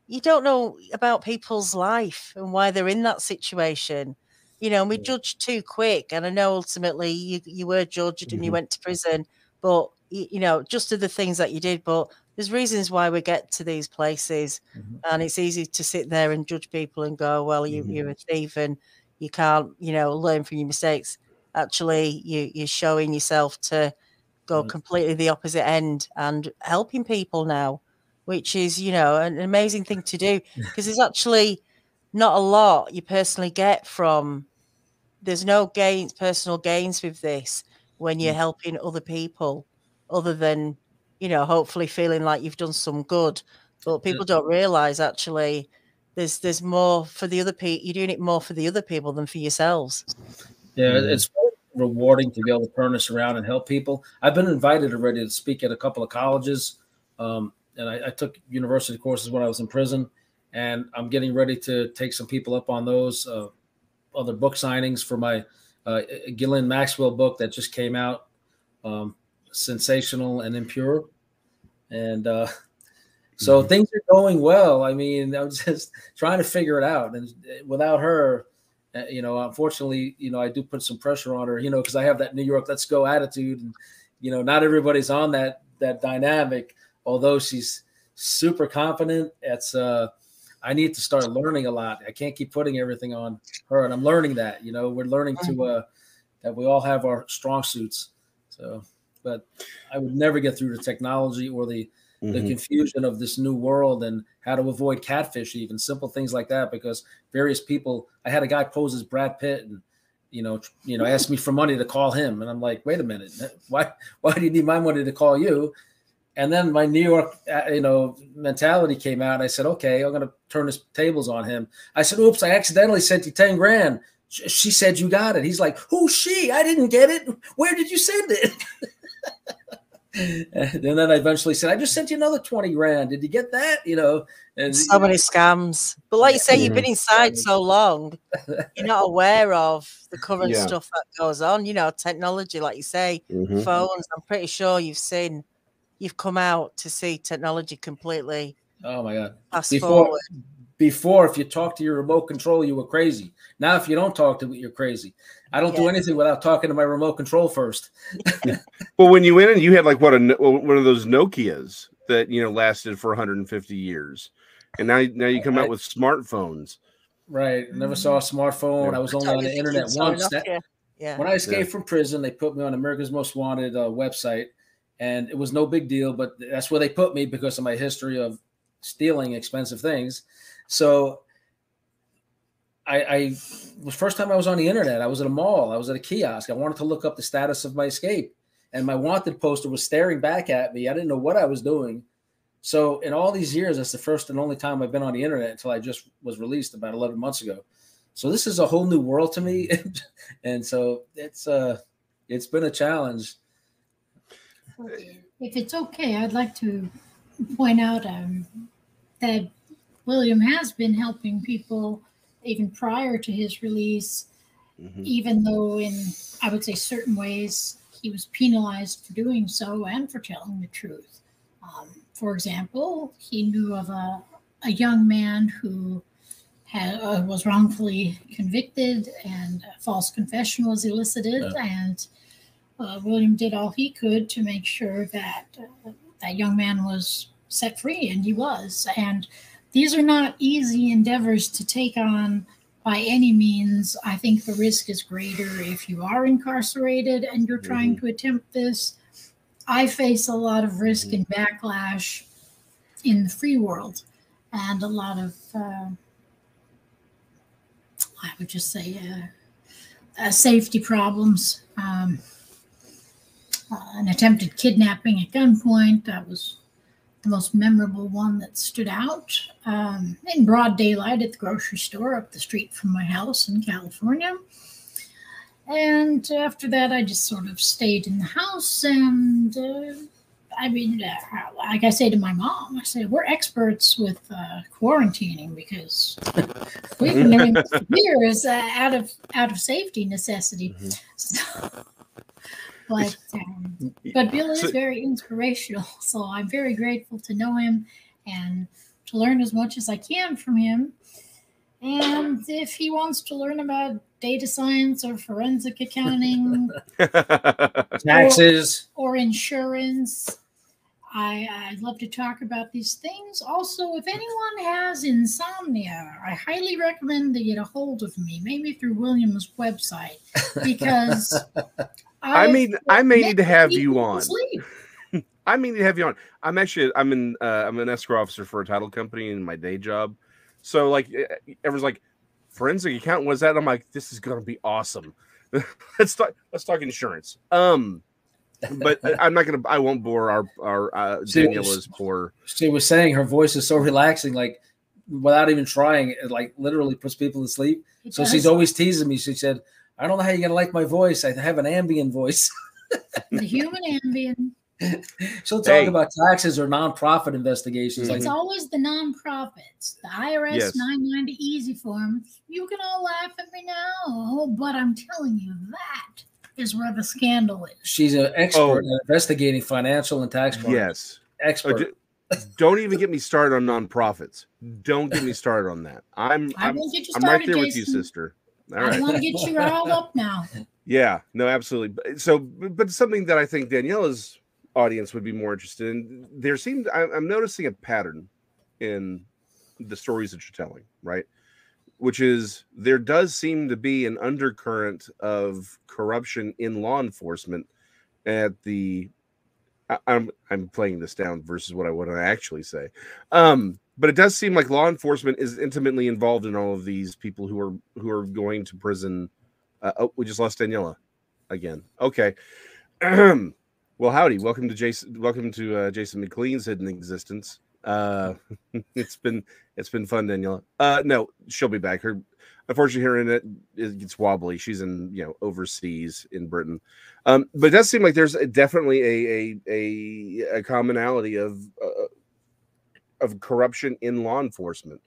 you don't know about people's life and why they're in that situation. You know, and we judge too quick. And I know ultimately you, you were judged mm-hmm. and you mm-hmm. went to prison, but you know, just to the things that you did, but there's reasons why we get to these places, mm-hmm. and it's easy to sit there and judge people and go, "Well, you, mm-hmm. you're a thief and you can't, you know, learn from your mistakes." Actually, you, you're showing yourself to go mm-hmm. completely the opposite end and helping people now, which is, you know, an amazing thing to do [laughs] because there's actually not a lot you personally get from. There's no gains, personal gains with this when you're mm. helping other people other than you know, hopefully feeling like you've done some good. But people don't realize actually there's there's more for the other people. You're doing it more for the other people than for yourselves. Yeah, mm-hmm. it's rewarding to be able to turn this around and help people. I've been invited already to speak at a couple of colleges, um, and I, I, took university courses when I was in prison, and I'm getting ready to take some people up on those uh, other book signings for my uh, Ghislaine Maxwell book that just came out, um, sensational and impure, and uh, [laughs] so mm-hmm. things are going well. I mean, I'm [laughs] just trying to figure it out, and without her uh, you know, unfortunately, you know, I do put some pressure on her, you know, because I have that New York let's go attitude, and you know, not everybody's on that that dynamic. Although she's super confident, it's uh, I need to start learning a lot. I can't keep putting everything on her, and I'm learning that. You know, we're learning to mm-hmm. uh, that we all have our strong suits. So, but I would never get through the technology or the mm-hmm. the confusion of this new world and how to avoid catfish, even simple things like that. Because various people, I had a guy pose as Brad Pitt and you know, you know, asked me for money to call him, and I'm like, wait a minute, why why do you need my money to call you? And then my New York, uh, you know, mentality came out. I said, okay, I'm going to turn the tables on him. I said, oops, I accidentally sent you 10 grand. She said you got it. He's like, who's she? I didn't get it. Where did you send it? [laughs] [laughs] and then I eventually said, I just sent you another 20 grand. Did you get that? You know, and so many scams. But like you say, you've been inside so long, [laughs] you're not aware of the current yeah. stuff that goes on. You know, technology, like you say, mm-hmm. phones. I'm pretty sure you've seen, you've come out to see technology completely. Oh my god! Before, forward. Before, if you talk to your remote control, you were crazy. Now, if you don't talk to it, you're crazy. I don't yeah. do anything without talking to my remote control first. [laughs] well, when you went in, you had like what a one of those Nokia's that you know lasted for 150 years, and now now you come out with smartphones. Right. Never saw a smartphone. Yeah. I was only on the internet once. That, yeah. When I escaped yeah. from prison, they put me on America's Most Wanted uh, website, and it was no big deal. But that's where they put me because of my history of stealing expensive things. So I, I was first time I was on the internet. I was at a mall. I was at a kiosk. I wanted to look up the status of my escape, and my wanted poster was staring back at me. I didn't know what I was doing. So in all these years, that's the first and only time I've been on the internet until I just was released about 11 months ago. So this is a whole new world to me, [laughs] and so it's uh it's been a challenge. If it's okay, I'd like to point out um, that William has been helping people even prior to his release, mm-hmm. even though in I would say certain ways he was penalized for doing so and for telling the truth. Um, for example, he knew of a, a young man who had, uh, was wrongfully convicted and a false confession was elicited, yeah. and uh, William did all he could to make sure that uh, that young man was set free, and he was. And these are not easy endeavors to take on by any means. I think the risk is greater if you are incarcerated and you're trying mm-hmm. to attempt this. I face a lot of risk mm-hmm. and backlash in the free world and a lot of, uh, I would just say, uh, uh, safety problems. Um, uh, an attempted kidnapping at gunpoint that was the most memorable one that stood out um, in broad daylight at the grocery store up the street from my house in California. And after that, I just sort of stayed in the house. And uh, I mean, uh, like I say to my mom, I say, we're experts with uh, quarantining because [laughs] we've been doing this for years uh, out of out of safety necessity. Mm-hmm. [laughs] So, but um, but Bill is very inspirational. [laughs] So I'm very grateful to know him and to learn as much as I can from him. And if he wants to learn about data science or forensic accounting, [laughs] taxes, or, or insurance, I, I'd love to talk about these things. Also, if anyone has insomnia, I highly recommend they get a hold of me, maybe through William's website, because [laughs] I, mean, I may need to have you on. [laughs] I may need to have you on. I'm actually, I'm in, uh, I'm an escrow officer for a title company in my day job. So like, everyone's like, forensic accountant, was that? I'm like, this is gonna be awesome. [laughs] let's talk. Let's talk insurance. Um, but I'm not gonna. I won't bore our our uh, [laughs] Daniela's poor. She was saying her voice is so relaxing, like without even trying, it like literally puts people to sleep. It So does. she's always teasing me. She said, "I don't know how you're gonna like my voice. I have an ambient voice." [laughs] the human ambient. She'll talk Hey. about taxes or nonprofit investigations. It's Like, always the nonprofits, the IRS Yes. 990 EZ forms. You can all laugh at me now, oh, but I'm telling you, that is where the scandal is. she's an expert Oh. at investigating financial and tax crimes. Yes. Oh, expert. d- don't even get me started on nonprofits. Don't get me started on that. I'm I I'm, won't get you I'm right started, there with you, sister. All I want to get you riled up [laughs] now. Yeah, no, absolutely. But- So, but something that I think Daniela's audience would be more interested in. There seemed I'm noticing a pattern in the stories that you're telling, right? Which is there does seem to be an undercurrent of corruption in law enforcement at the. I- I'm I'm playing this down versus what I want to actually say, um, but it does seem like law enforcement is intimately involved in all of these people who are who are going to prison uh, oh, we just lost Daniela again. Okay. [clears throat] well, howdy. Welcome to Jason. Welcome to uh, Jason McLean's hidden existence. Uh, [laughs] it's been it's been fun, Daniela. Uh, no, she'll be back. Her unfortunately, her internet it gets wobbly. She's in you know overseas in Britain. Um, but it does seem like there's definitely a a a, a commonality of uh, of corruption in law enforcement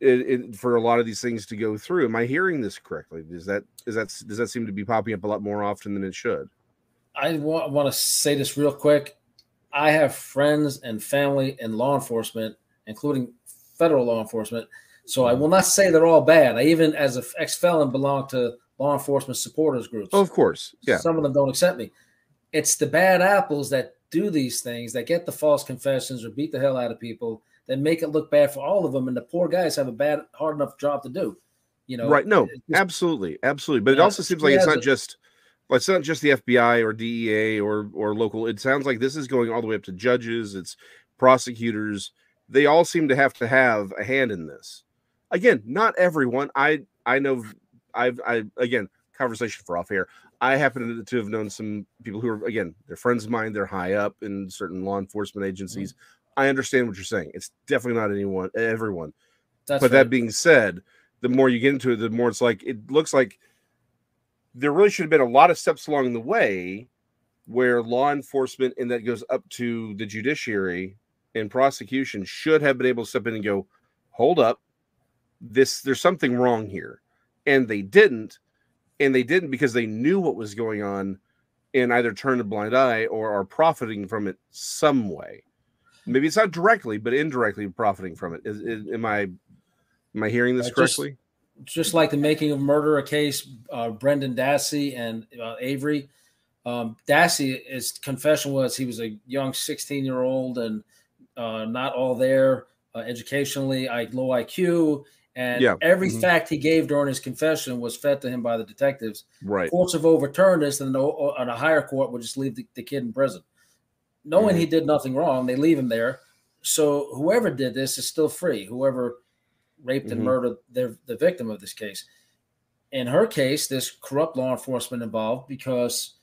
it, it, for a lot of these things to go through. Am I hearing this correctly? Is that is that does that seem to be popping up a lot more often than it should? I want, want to say this real quick. I have friends and family in law enforcement, including federal law enforcement. So I will not say they're all bad. I even, as an ex felon, belong to law enforcement supporters groups. Oh, of course, yeah. Some of them don't accept me. It's the bad apples that do these things, that get the false confessions or beat the hell out of people, that make it look bad for all of them. And the poor guys have a bad, hard enough job to do. You know, right? No, absolutely, absolutely. But it also seems like it's not it. just well, it's not just the FBI or DEA or or local. It sounds like this is going all the way up to judges. It's prosecutors. They all seem to have to have a hand in this. Again, not everyone. I I know. I've I again conversation for off air. I happen to have known some people who are again they're friends of mine. They're high up in certain law enforcement agencies. Mm-hmm. I understand what you're saying. It's definitely not anyone, everyone that's but right. that being said, the more you get into it, the more it's like it looks like there really should have been a lot of steps along the way where law enforcement and that goes up to the judiciary and prosecution should have been able to step in and go, hold up, this there's something wrong here. And they didn't, and they didn't because they knew what was going on and either turned a blind eye or are profiting from it some way. Maybe it's not directly, but indirectly profiting from it. Is, is am I am I hearing this Uh, correctly? just like the making of murder a case uh, brendan dassey and uh, avery um, dassey his confession was he was a young 16 year old and uh, not all there uh, educationally I, low iq and Yeah. every Mhm. fact he gave during his confession was fed to him by the detectives Right. courts have overturned this and on a higher court would just leave the, the kid in prison knowing Mhm. he did nothing wrong they leave him there so whoever did this is still free whoever raped and Mhm. murdered their, the victim of this case in her case this corrupt law enforcement involved because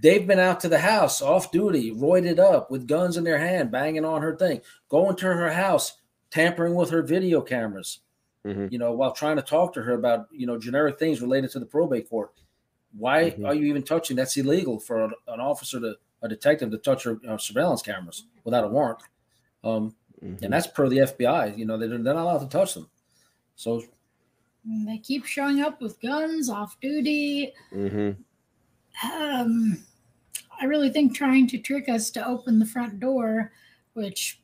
they've been out to the house off duty roided up with guns in their hand banging on her thing going to her house tampering with her video cameras Mhm. you know, while trying to talk to her about, you know, generic things related to the probate court. Why Mhm. are you even touching? That's illegal for an, an officer to, a detective to touch her uh, surveillance cameras without a warrant. Um, Mhm. and that's per the FBI. You know, they're, they're not allowed to touch them. So They keep showing up with guns off duty. Mhm. Um, I really think trying to trick us to open the front door, which,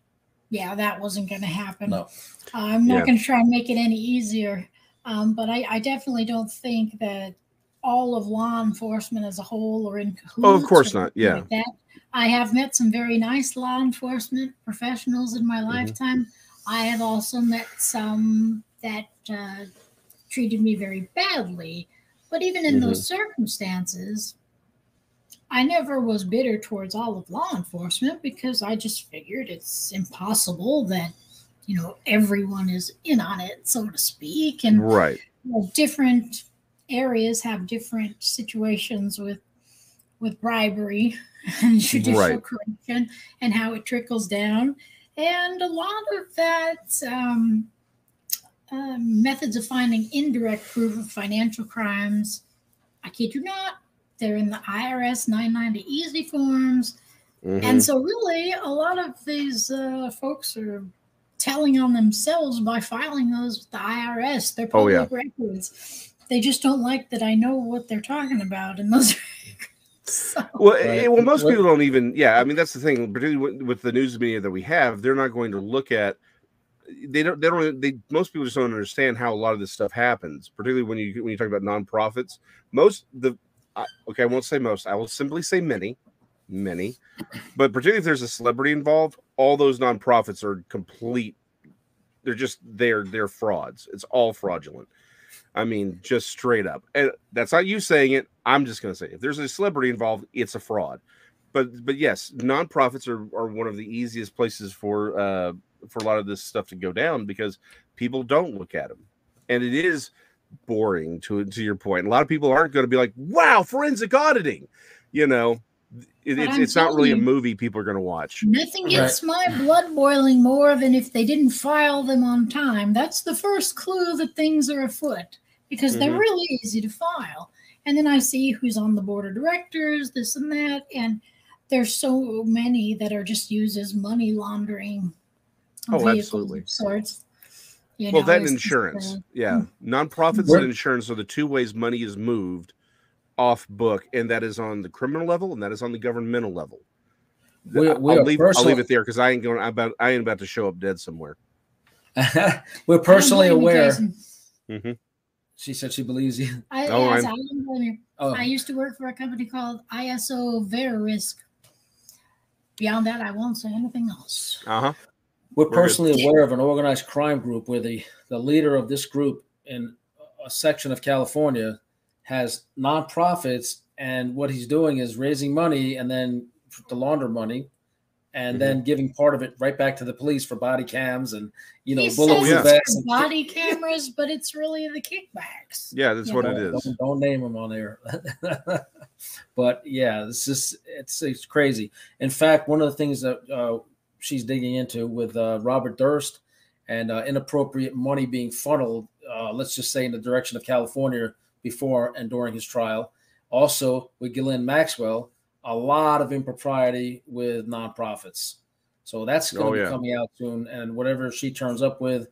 yeah, that wasn't going to happen. no, I'm not Yeah. going to try and make it any easier. Um, but I, I definitely don't think that all of law enforcement as a whole are in cahoots. Oh, of course not. Yeah. like. I have met some very nice law enforcement professionals in my Mhm. lifetime. I have also met some that uh, treated me very badly. But even in Mhm. those circumstances, I never was bitter towards all of law enforcement because I just figured it's impossible that, you know, everyone is in on it, so to speak. And Right. you know, different areas have different situations with with bribery [laughs] and judicial Right. corruption and how it trickles down. And a lot of that um, uh, methods of finding indirect proof of financial crimes, I kid you not, they're in the IRS 990 EZ forms. Mhm. And so, really, a lot of these uh, folks are telling on themselves by filing those with the IRS. They're Oh, public records. They just don't like that I know what they're talking about in those [laughs] records. So, Well, Right. eh, well, most people don't even. Yeah, I mean that's the thing. Particularly with, with the news media that we have, they're not going to look at. They don't. They don't. They most people just don't understand how a lot of this stuff happens. Particularly when you when you talk about nonprofits. Most the I, okay, I won't say most. I will simply say many, many. But particularly if there's a celebrity involved, all those nonprofits are complete. They're just they're they're frauds. It's all fraudulent. I mean, just straight up. And that's not you saying it. I'm just going to say if there's a celebrity involved, it's a fraud. But but yes, nonprofits are, are one of the easiest places for uh, for a lot of this stuff to go down because people don't look at them, and it is boring to to your point. A lot of people aren't going to be like, "Wow, forensic auditing," you know. It, it's it's not really a movie people are going to watch. nothing gets my blood boiling more than if they didn't file them on time. That's the first clue that things are afoot because they're Mhm. really easy to file. And then I see who's on the board of directors, this and that. And there's so many that are just used as money laundering Oh, vehicles absolutely. sorts. You Well, know, that and insurance. Yeah. Nonprofits Where- and insurance are the two ways money is moved off book, and that is on the criminal level and that is on the governmental level. We- I'll, we leave, I'll leave it there because I ain't going. I about I ain't about to show up dead somewhere. [laughs] We're personally don't blame you, aware. Jason. hmm She said she believes you. I, Oh, yes, I'm- I don't blame you. Oh, I used to work for a company called ISO Verisk. Beyond that, I won't say anything else. Uh huh. We're we're good. personally aware of an organized crime group where the, the leader of this group in a section of California has nonprofits, and what he's doing is raising money and then to launder money, and Mhm. then giving part of it right back to the police for body cams and you know he bulletproof says vests. it's and- body cameras, but it's really the kickbacks. Yeah, that's Yeah. what it Don't- Don't, don't name them on there. [laughs] but yeah, it's just it's it's crazy. In fact, one of the things that uh, she's digging into with uh, Robert Durst and uh, inappropriate money being funneled, uh, let's just say in the direction of California before and during his trial. Also with Ghislaine Maxwell, a lot of impropriety with nonprofits. So that's going to Oh, be yeah. coming out soon. And whatever she turns up with,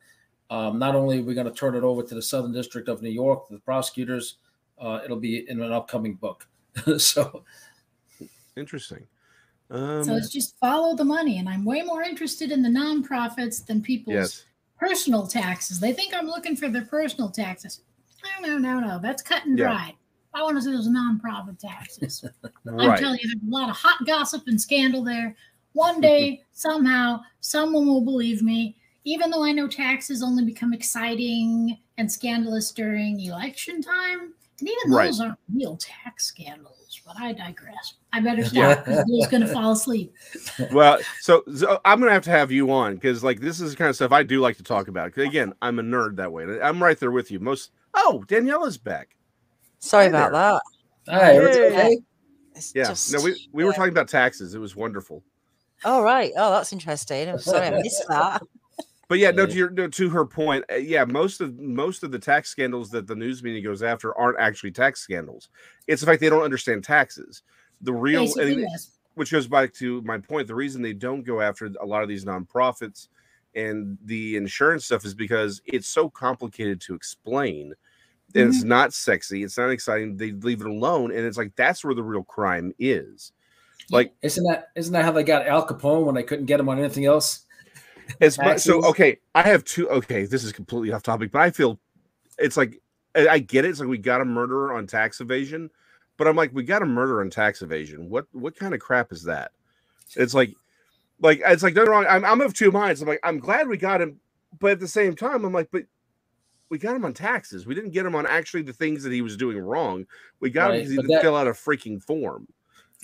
um, not only are we going to turn it over to the Southern District of New York, the prosecutors, uh, it'll be in an upcoming book. [laughs] so Interesting. Um, So it's just follow the money. And I'm way more interested in the nonprofits than people's yes. personal taxes. They think I'm looking for their personal taxes. No, no, no, no. That's cut and Yeah. dried. I want to see those nonprofit taxes. [laughs] I'm telling you, there's a lot of hot gossip and scandal there. One day, [laughs] somehow, someone will believe me, even though I know taxes only become exciting and scandalous during election time. And even Right. those aren't real tax scandals, but I digress. I better [laughs] stop because Bill's going to fall asleep. [laughs] Well, so, so I'm gonna have to have you on because like this is the kind of stuff I do like to talk about. 'Cause, again, I'm a nerd that way. I'm right there with you. Most. Oh, Daniela's back. Sorry Hi about that. Hi, everything okay? It's Yeah. just- no, we we were talking about taxes. It was wonderful. Oh right. Oh, that's interesting. I'm sorry I missed that. [laughs] But yeah, no, to your no, to her point, uh, yeah, most of most of the tax scandals that the news media goes after aren't actually tax scandals. It's the fact they don't understand taxes. The real, Basically, and- yes. which goes back to my point. The reason they don't go after a lot of these nonprofits and the insurance stuff is because it's so complicated to explain. And it's not sexy. It's not exciting. They leave it alone, and it's like that's where the real crime is. Like Isn't that isn't that how they got Al Capone when they couldn't get him on anything else? It's mu- so okay. I have two. Okay, this is completely off topic, but I feel it's like I get it. It's like we got a murderer on tax evasion, but I'm like we got a murder on tax evasion. What what kind of crap is that? It's like like it's like no wrong. I'm I'm of two minds. I'm like I'm glad we got him, but at the same time I'm like but we got him on taxes. We didn't get him on actually the things that he was doing wrong. We got him Right, because he didn't that- fill out a freaking form.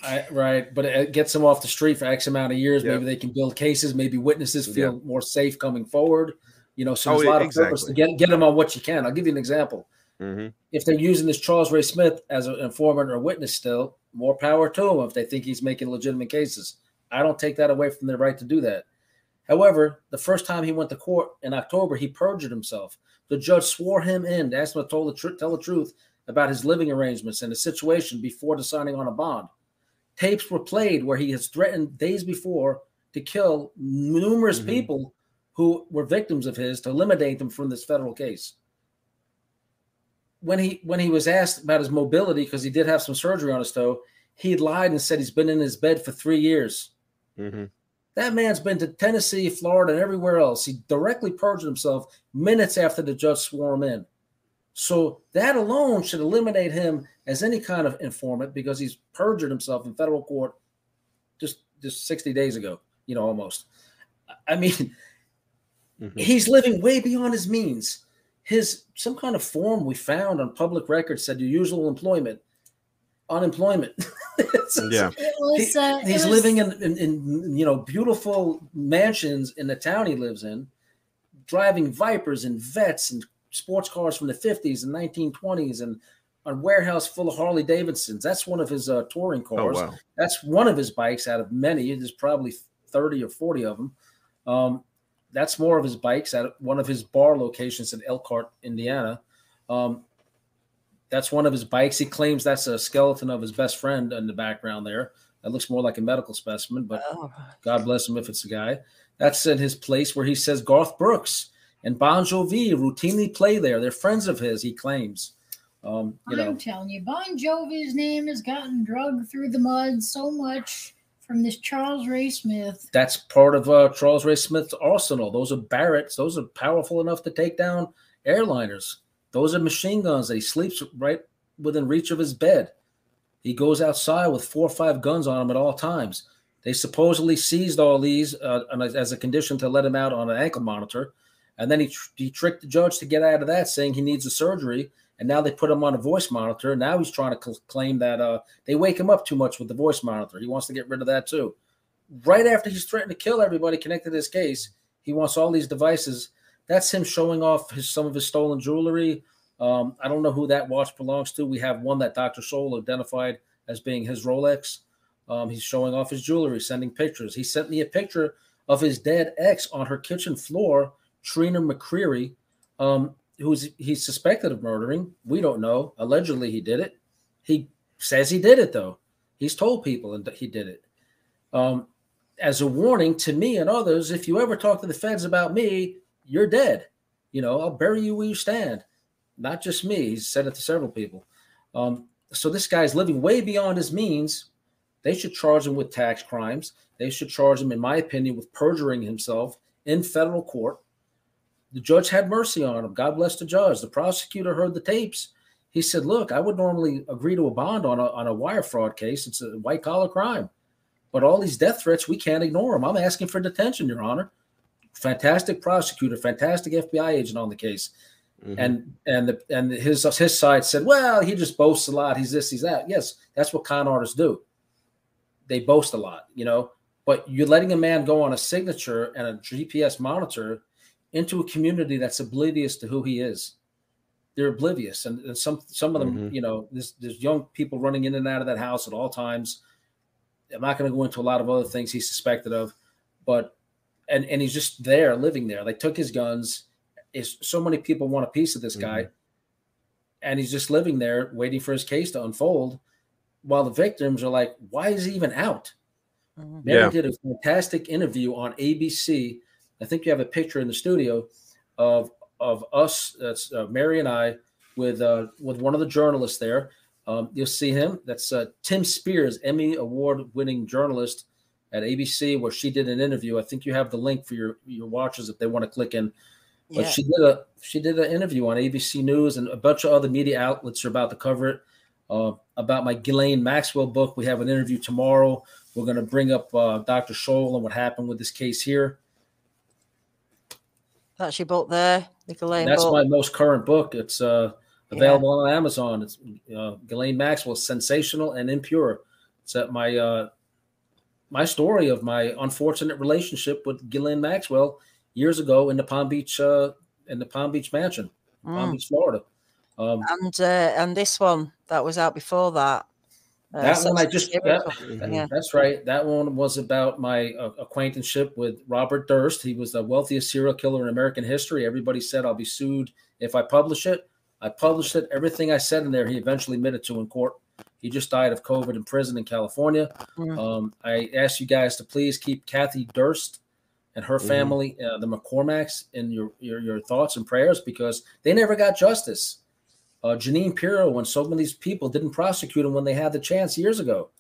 I, right, but it gets them off the street for X amount of years. Yeah. Maybe they can build cases. Maybe witnesses feel more safe coming forward. You know, so Oh, there's a yeah, lot of purpose to get get them on what you can. I'll give you an example. Mhm. If they're using this Charles Ray Smith as an informant or a witness still, more power to him if they think he's making legitimate cases. I don't take that away from their right to do that. However, the first time he went to court in October, he perjured himself. The judge swore him in, asked him to tell the, tr- tell the truth about his living arrangements and the situation before deciding on a bond. Tapes were played where he has threatened days before to kill numerous Mhm. people who were victims of his to eliminate them from this federal case. When he when he was asked about his mobility because he did have some surgery on his toe, he lied and said he's been in his bed for three years. hmm That man's been to Tennessee, Florida, and everywhere else. He directly perjured himself minutes after the judge swore him in. So that alone should eliminate him as any kind of informant because he's perjured himself in federal court just just 60 days ago, you know, almost. I mean, hmm he's living way beyond his means. His some kind of form we found on public record said your usual employment, unemployment. [laughs] It's- Yeah. It was. Uh, it he's was- living in, in, in you know beautiful mansions in the town he lives in driving vipers and Vettes and sports cars from the 50s and 1920s and a warehouse full of harley davidsons that's one of his uh, touring Oh cars wow. that's one of his bikes out of many there's probably 30 or 40 of them um, that's more of his bikes at one of his bar locations in elkhart indiana um, that's one of his bikes. He claims that's a skeleton of his best friend in the background there. That looks more like a medical specimen, but Oh, God bless him if it's a guy. That's in his place where he says Garth Brooks and Bon Jovi routinely play there. They're friends of his, he claims. Um, you I'm telling you, Bon Jovi's name has gotten drugged through the mud so much from this Charles Ray Smith. that's part of uh, Charles Ray Smith's arsenal. Those are Barretts. Those are powerful enough to take down airliners. Those are machine guns that he sleeps right within reach of his bed. He goes outside with four or five guns on him at all times. They supposedly seized all these uh, as a condition to let him out on an ankle monitor. And then he, tr- he tricked the judge to get out of that, saying he needs a surgery. And now they put him on a voice monitor. Now he's trying to cl- claim that uh, they wake him up too much with the voice monitor. He wants to get rid of that too right after he's threatened to kill everybody connected to this case, he wants all these devices. That's him showing off his some of his stolen jewelry. Um, I don't know who that watch belongs to. We have one that Dr. Scholl identified as being his Rolex. Um, he's showing off his jewelry, sending pictures. He sent me a picture of his dead ex on her kitchen floor, Trina McCreary, um, who's he's suspected of murdering. We don't know. Allegedly, he did it. He says he did it though. He's told people and he did it. Um, as a warning to me and others, if you ever talk to the feds about me, you're dead. You know, I'll bury you where you stand. Not just me. He's said it to several people. Um, so this guy's living way beyond his means. They should charge him with tax crimes. They should charge him, in my opinion, with perjuring himself in federal court. The judge had mercy on him. God bless the judge. The prosecutor heard the tapes. He said, "Look, I would normally agree to a bond on a on a wire fraud case. It's a white collar crime, but all these death threats, we can't ignore them. I'm asking for detention, Your Honor." Fantastic prosecutor, fantastic FBI agent on the case Mhm. and and the, and his his side said, well, he just boasts a lot. He's this, he's that. Yes, that's what con artists do. They boast a lot, you know. But you're letting a man go on a signature and a GPS monitor into a community that's oblivious to who he is. They're oblivious, and, and some some of them, Mhm. you know, there's there's young people running in and out of that house at all times. I'm not going to go into a lot of other things he's suspected of, but and and he's just there living there. They took his guns. Is so many people want a piece of this guy, and he's just living there waiting for his case to unfold, while the victims are like, "Why is he even out?" mhm. Mary Yeah. did a fantastic interview on ABC. I think you have a picture in the studio of of us. That's uh, Mary and I with uh, with one of the journalists there. Um, you'll see him. That's uh, Tim Spears, Emmy award winning journalist at ABC, where she did an interview. I think you have the link for your your watchers if they want to click in. But Yeah. she did a she did an interview on ABC News and a bunch of other media outlets are about to cover it. Uh, about my Ghislaine Maxwell book. We have an interview tomorrow. We're going to bring up uh, Dr. Scholl and what happened with this case here. That's your book there, the Ghislaine That's book. my most current book. It's uh, available on Amazon. It's uh, Ghislaine Maxwell, sensational and impure. It's at my uh, my story of my unfortunate relationship with Ghislaine Maxwell years ago in the Palm Beach uh, in the Palm Beach mansion, Palm Mm. Beach, Florida. Um, And uh, and this one that was out before that, Uh, that one I just serial that- killer. Yeah. That's right. That one was about my uh, acquaintanceship with Robert Durst. He was the wealthiest serial killer in American history. Everybody said I'll be sued if I publish it. I published it. Everything I said in there, he eventually admitted to in court. He just died of COVID in prison in California. Mm. Um, I ask you guys to please keep Kathy Durst and her Mhm. family, uh, the McCormacks, in your, your your thoughts and prayers because they never got justice. Uh, Jeanine Pirro, when so many of these people didn't prosecute him when they had the chance years ago.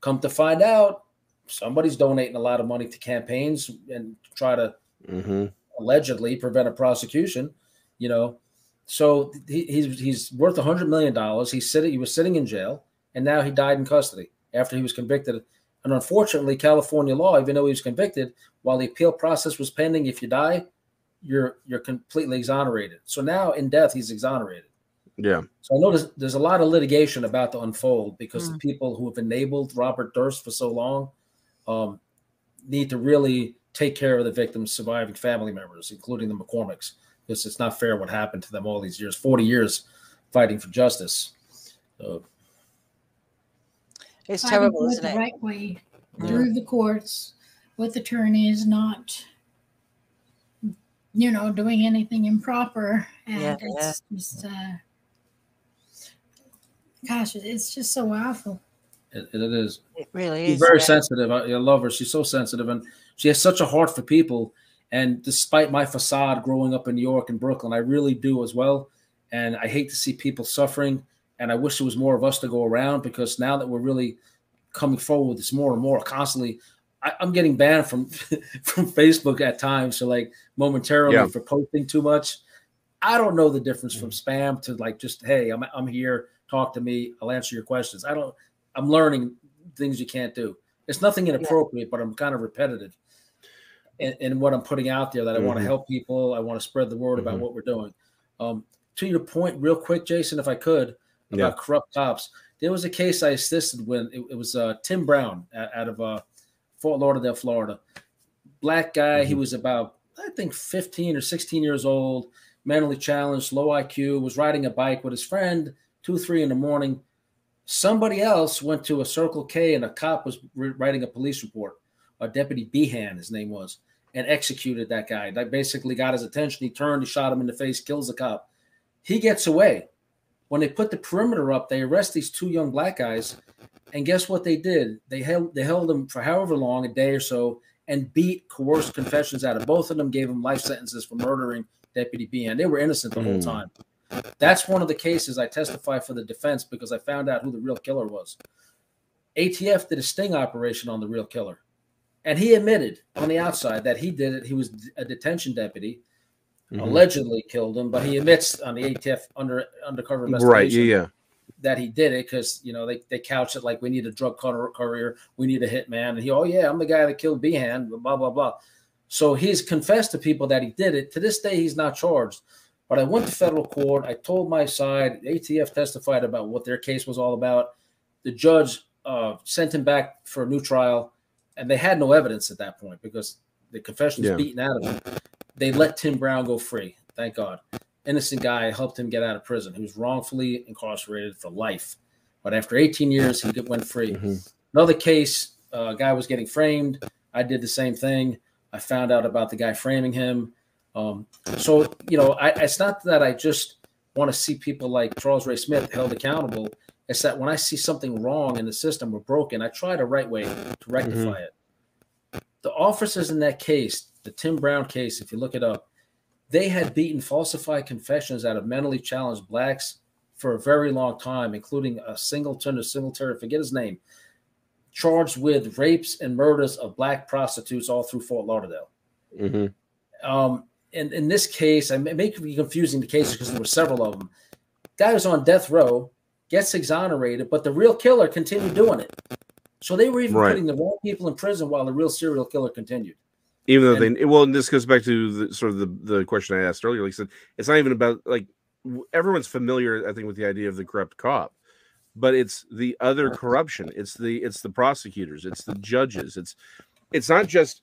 Come to find out, somebody's donating a lot of money to campaigns and try to Mhm. allegedly prevent a prosecution. You know, so he, he's he's worth a hundred million dollars. He's sitting. He was sitting in jail, and now he died in custody after he was convicted. And unfortunately, California law, even though he was convicted, while the appeal process was pending, if you die, you're you're completely exonerated. So now in death, he's exonerated. Yeah. So I know there's, there's a lot of litigation about to unfold because the people who have enabled Robert Durst for so long um, need to really take care of the victims' surviving family members, including the McCormacks, because it's not fair what happened to them all these years, 40 years fighting for justice. So, It's terrible, for it isn't the it? right way Yeah. through the courts with attorneys, not you know doing anything improper. And Yeah, it's just, uh, gosh, it's just so awful. it, it is. It really She's is. very yeah. sensitive. I, I love her. She's so sensitive, and she has such a heart for people. And despite my facade growing up in New York and Brooklyn, I really do as well. And I hate to see people suffering. And I wish there was more of us to go around because now that we're really coming forward with this more and more constantly, I, I'm getting banned from [laughs] from Facebook at times. So like momentarily Yeah. for posting too much. I don't know the difference from mm. spam to like just hey, I'm I'm here, talk to me, I'll answer your questions. I don't. I'm learning things you can't do. It's nothing inappropriate, but I'm kind of repetitive in, in what I'm putting out there that I want to help people. I want to spread the word about Mhm. what we're doing. Um, to your point, real quick, Jason, if I could, about Yeah. corrupt cops. There was a case I assisted when it, it was uh, Tim Brown out, out of uh, Fort Lauderdale, Florida. Black guy. He Mhm. was about, I think, 15 or 16 years old, mentally challenged, low IQ, was riding a bike with his friend, two, three in the morning. Somebody else went to a Circle K and a cop was re- writing a police report. A deputy Behan, his name was, and executed that guy. That basically got his attention. He turned, he shot him in the face, kills the cop. He gets away. When they put the perimeter up, they arrest these two young black guys. And guess what they did? They held they held them for however long, a day or so, and beat coerced confessions out of both of them, gave them life sentences for murdering Deputy Behan. They were innocent the whole Hmm. time. That's one of the cases I testify for the defense because I found out who the real killer was. ATF did a sting operation on the real killer. And he admitted on the outside that he did it. He was a detention deputy, Mhm. allegedly killed him, but he admits on the ATF under undercover investigation Right. Yeah. Yeah. that he did it because you know they, they couch it like we need a drug courier, courier, we need a hitman, and he oh yeah, I'm the guy that killed Behan, blah blah blah. So he's confessed to people that he did it. To this day, he's not charged. But I went to federal court. I told my side. ATF testified about what their case was all about. The judge uh, sent him back for a new trial, and they had no evidence at that point because the confession was Yeah. beaten out of him. They let Tim Brown go free. Thank God innocent guy helped him get out of prison. He was wrongfully incarcerated for life, but after 18 years, he went free. Mhm. Another case, uh, a guy was getting framed. I did the same thing. I found out about the guy framing him. Um, so you know, I, it's not that I just want to see people like Charles Ray Smith held accountable. It's that when I see something wrong in the system or broken, I try the right way to rectify it. The officers in that case, the Tim Brown case, if you look it up, they had beaten falsified confessions out of mentally challenged blacks for a very long time, including a singleton or singletary, forget his name, charged with rapes and murders of black prostitutes all through Fort Lauderdale. Mhm. Um, and in this case, I may may be confusing the cases because there were several of them. Guy was on death row, gets exonerated, but the real killer continued doing it. So they were even Right. putting the wrong people in prison while the real serial killer continued. even though they well and this goes back to the sort of the, the question i asked earlier like I said it's not even about like everyone's familiar i think with the idea of the corrupt cop but it's the other corruption it's the it's the prosecutors it's the judges it's it's not just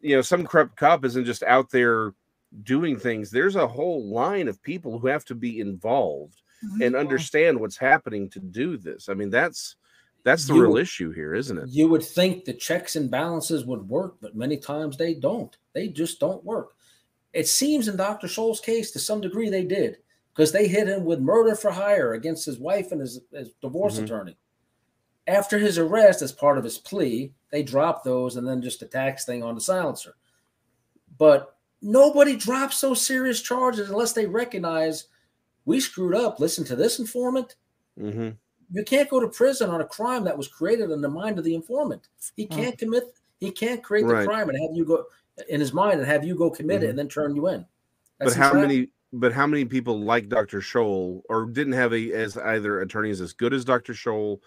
you know some corrupt cop isn't just out there doing things there's a whole line of people who have to be involved Mm-hmm. and understand what's happening to do this i mean that's That's the You- real issue here, isn't it? You would think the checks and balances would work, but many times they don't. They just don't work. It seems in Dr. Scholl's case, to some degree, they did because they hit him with murder for hire against his wife and his, his divorce Mhm. attorney. After his arrest, as part of his plea, they dropped those and then just a tax thing on the silencer. But nobody drops those serious charges unless they recognize we screwed up. Listen to this informant hmm you can't go to prison on a crime that was created in the mind of the informant. He can't commit. He can't create Right. the crime and have you go in his mind and have you go commit it Mhm. and then turn you in. But how entrapment. many? But how many people like Dr. Scholl or didn't have a as either attorneys as good as Dr. Scholl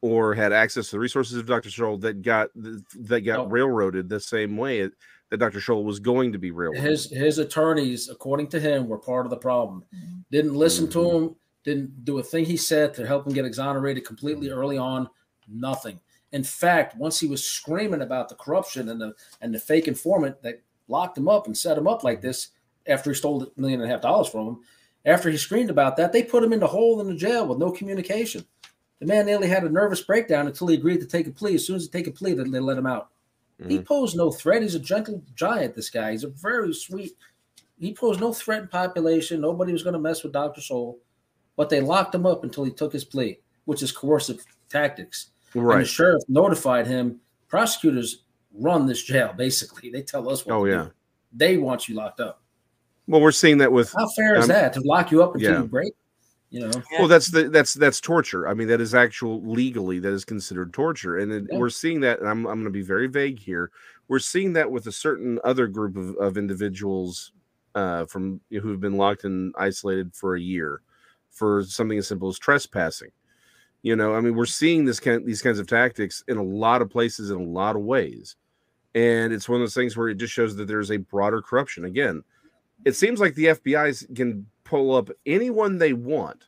or had access to the resources of Dr. Scholl that got that got Oh. railroaded the same way that Dr. Scholl was going to be real. His his attorneys, according to him, were part of the problem. Mhm. Didn't listen Mhm. to him. Didn't do a thing he said to help him get exonerated completely early on. Nothing. In fact, once he was screaming about the corruption and the and the fake informant that locked him up and set him up like this after he stole a million and a half dollars from him, after he screamed about that, they put him in the hole in the jail with no communication. The man nearly had a nervous breakdown until he agreed to take a plea. As soon as he take a plea, then they let him out. He Mhm. posed no threat. He's a gentle giant. This guy. He's a very sweet. He posed no threat in population. Nobody was going to mess with Doctor Scholl, but they locked him up until he took his plea, which is coercive tactics. Right. And the sheriff notified him. Prosecutors run this jail. Basically, they tell us what. Oh yeah. do. They want you locked up. Well, we're seeing that with How fair is Um, that to lock you up until yeah. you break? You know. Yeah. well that's the that's that's torture i mean that is actual legally that is considered torture and then Yeah. we're seeing that and i'm, I'm going to be very vague here we're seeing that with a certain other group of, of individuals uh, from you know, who've been locked and isolated for a year for something as simple as trespassing you know i mean we're seeing this kind these kinds of tactics in a lot of places in a lot of ways and it's one of those things where it just shows that there's a broader corruption again it seems like the FBI can pull up anyone they want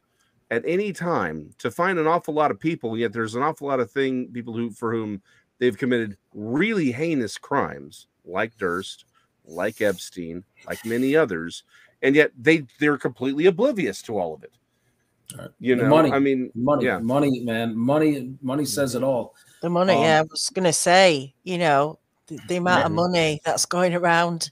at any time to find an awful lot of people. Yet there's an awful lot of thing people who for whom they've committed really heinous crimes, like Durst, like Epstein, like many others, and yet they they're completely oblivious to all of it. Right. You The know, money. I mean, Money, Yeah. money, man, money, money says it all. The money, Um, yeah, I was going to say, you know, the, the amount of money that's going around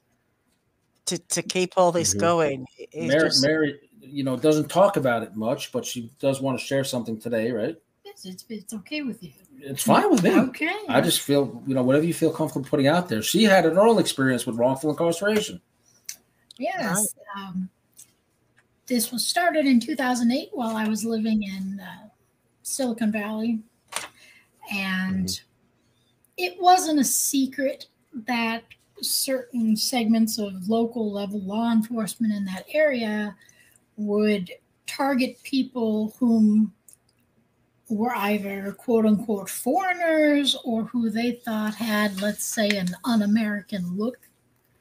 to, to keep all this Mhm. going Mary, just Mary, you know, doesn't talk about it much, but she does want to share something today, right? Yes, it's, it's okay with you. It's fine with me. Okay. I just feel, you know, whatever you feel comfortable putting out there. She had an own experience with wrongful incarceration. Yes. Um, this was started in 2008 while I was living in uh, Silicon Valley. And it wasn't a secret that certain segments of local level law enforcement in that area would target people whom were either quote unquote foreigners or who they thought had, let's say, an un American look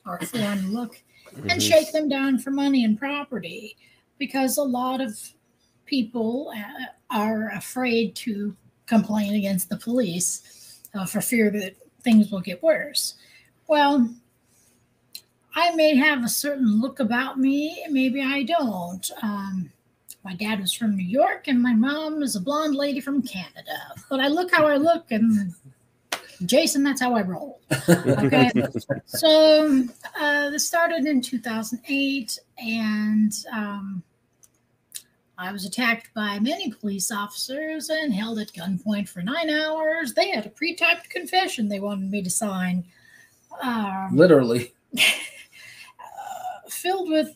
or foreign look and mhm. shake them down for money and property because a lot of people uh, are afraid to complain against the police uh, for fear that things will get worse. Well, I may have a certain look about me, maybe I don't. Um, my dad was from New York, and my mom is a blonde lady from Canada. But I look how I look, and Jason, that's how I roll. Okay. [laughs] so uh, this started in 2008, and um, I was attacked by many police officers and held at gunpoint for nine hours. They had a pre-typed confession they wanted me to sign, um, Literally. uh, [laughs] filled with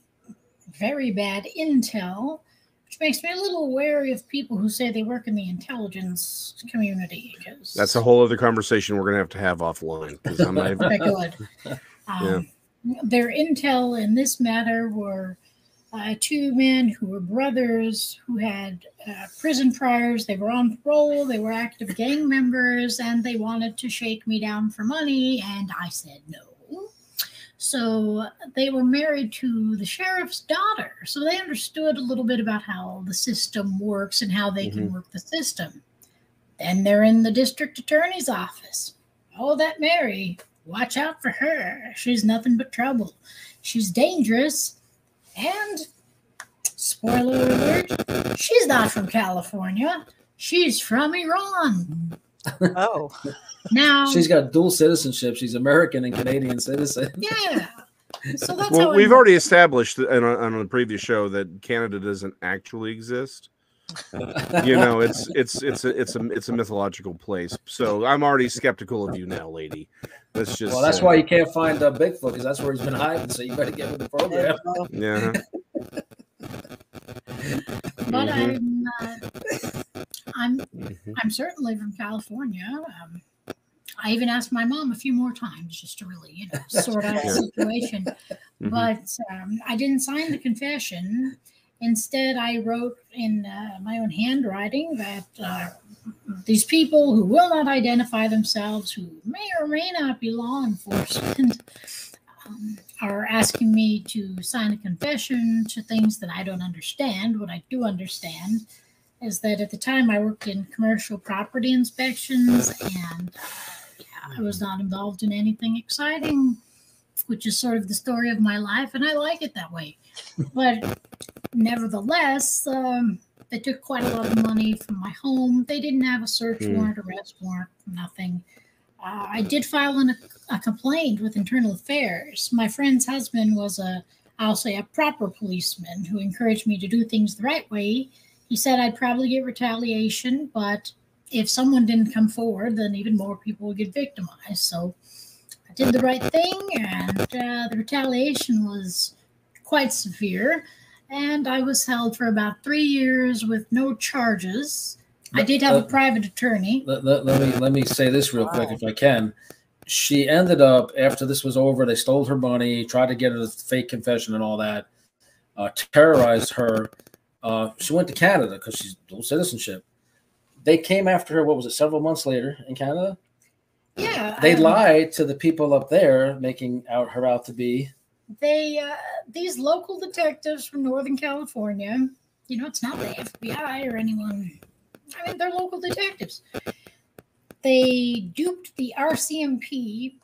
very bad intel, which makes me a little wary of people who say they work in the intelligence community. Cause That's a whole other conversation we're going to have to have offline because I'm not even, good. [laughs] Um, Their intel in this matter were uh, two men who were brothers who had uh, prison priors. They were on parole, they were active gang members, and they wanted to shake me down for money, and I said no. So they were married to the sheriff's daughter. So they understood a little bit about how the system works and how they can work the system. Then they're in the district attorney's office. Oh, that Mary, watch out for her. She's nothing but trouble. She's dangerous. And, spoiler alert, she's not from California. she's from Iran. Oh, Now, She's got dual citizenship. She's American and Canadian citizen. yeah. So that's Well, how we've I, already established on, on the previous show that Canada doesn't actually exist. [laughs] You know, it's it's it's a it's a it's a mythological place. So I'm already skeptical of you now, lady. Let's just. Well, that's uh, why you can't find uh, Bigfoot because that's where he's been hiding. So you better get with the program. Yeah. but Mhm. I'm uh, I'm Mhm. I'm certainly from California. Um, I even asked my mom a few more times just to really, you know, sort out the Yeah. situation. Mhm. But um, I didn't sign the confession. Instead, I wrote in uh, my own handwriting that uh, these people who will not identify themselves, who may or may not be law enforcement, um, are asking me to sign a confession to things that I don't understand. What I do understand is that at the time I worked in commercial property inspections and uh, yeah, I was not involved in anything exciting, which is sort of the story of my life, and I like it that way. But nevertheless, um, they took quite a lot of money from my home. They didn't have a search Hmm. warrant, arrest warrant, nothing. Uh, I did file an, a complaint with Internal Affairs. My friend's husband was a, I'll say, a proper policeman who encouraged me to do things the right way. He said I'd probably get retaliation, but if someone didn't come forward, then even more people would get victimized. So I did the right thing, and uh, the retaliation was quite severe. And I was held for about three years with no charges. I did have a private attorney. let, let, let me let me say this real quick if I can. She ended up after this was over. They stole her money, tried to get a fake confession and all that, uh, terrorized her. Uh, she went to Canada because she's dual citizenship. They came after her. What was it? Several months later in Canada, Yeah, they um, lied to the people up there, making out her out to be. they uh, these local detectives from Northern California, you know, it's not the FBI or anyone. I mean, they're local detectives. They duped the RCMP,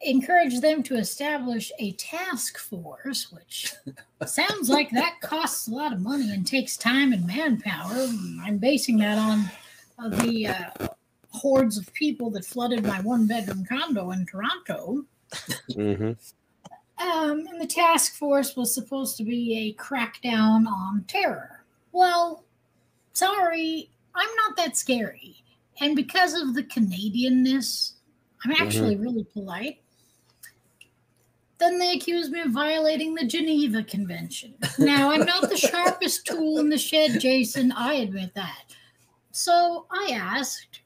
encouraged them to establish a task force, which [laughs] sounds like that costs a lot of money and takes time and manpower. I'm basing that on uh, the uh, hordes of people that flooded my one bedroom condo in Toronto. Mhm. Um, and the task force was supposed to be a crackdown on terror. Well, sorry, I'm not that scary. And because of the Canadianness, I'm actually really polite. Then they accused me of violating the Geneva Convention. Now, I'm not the [laughs] sharpest tool in the shed, Jason. I admit that. So I asked,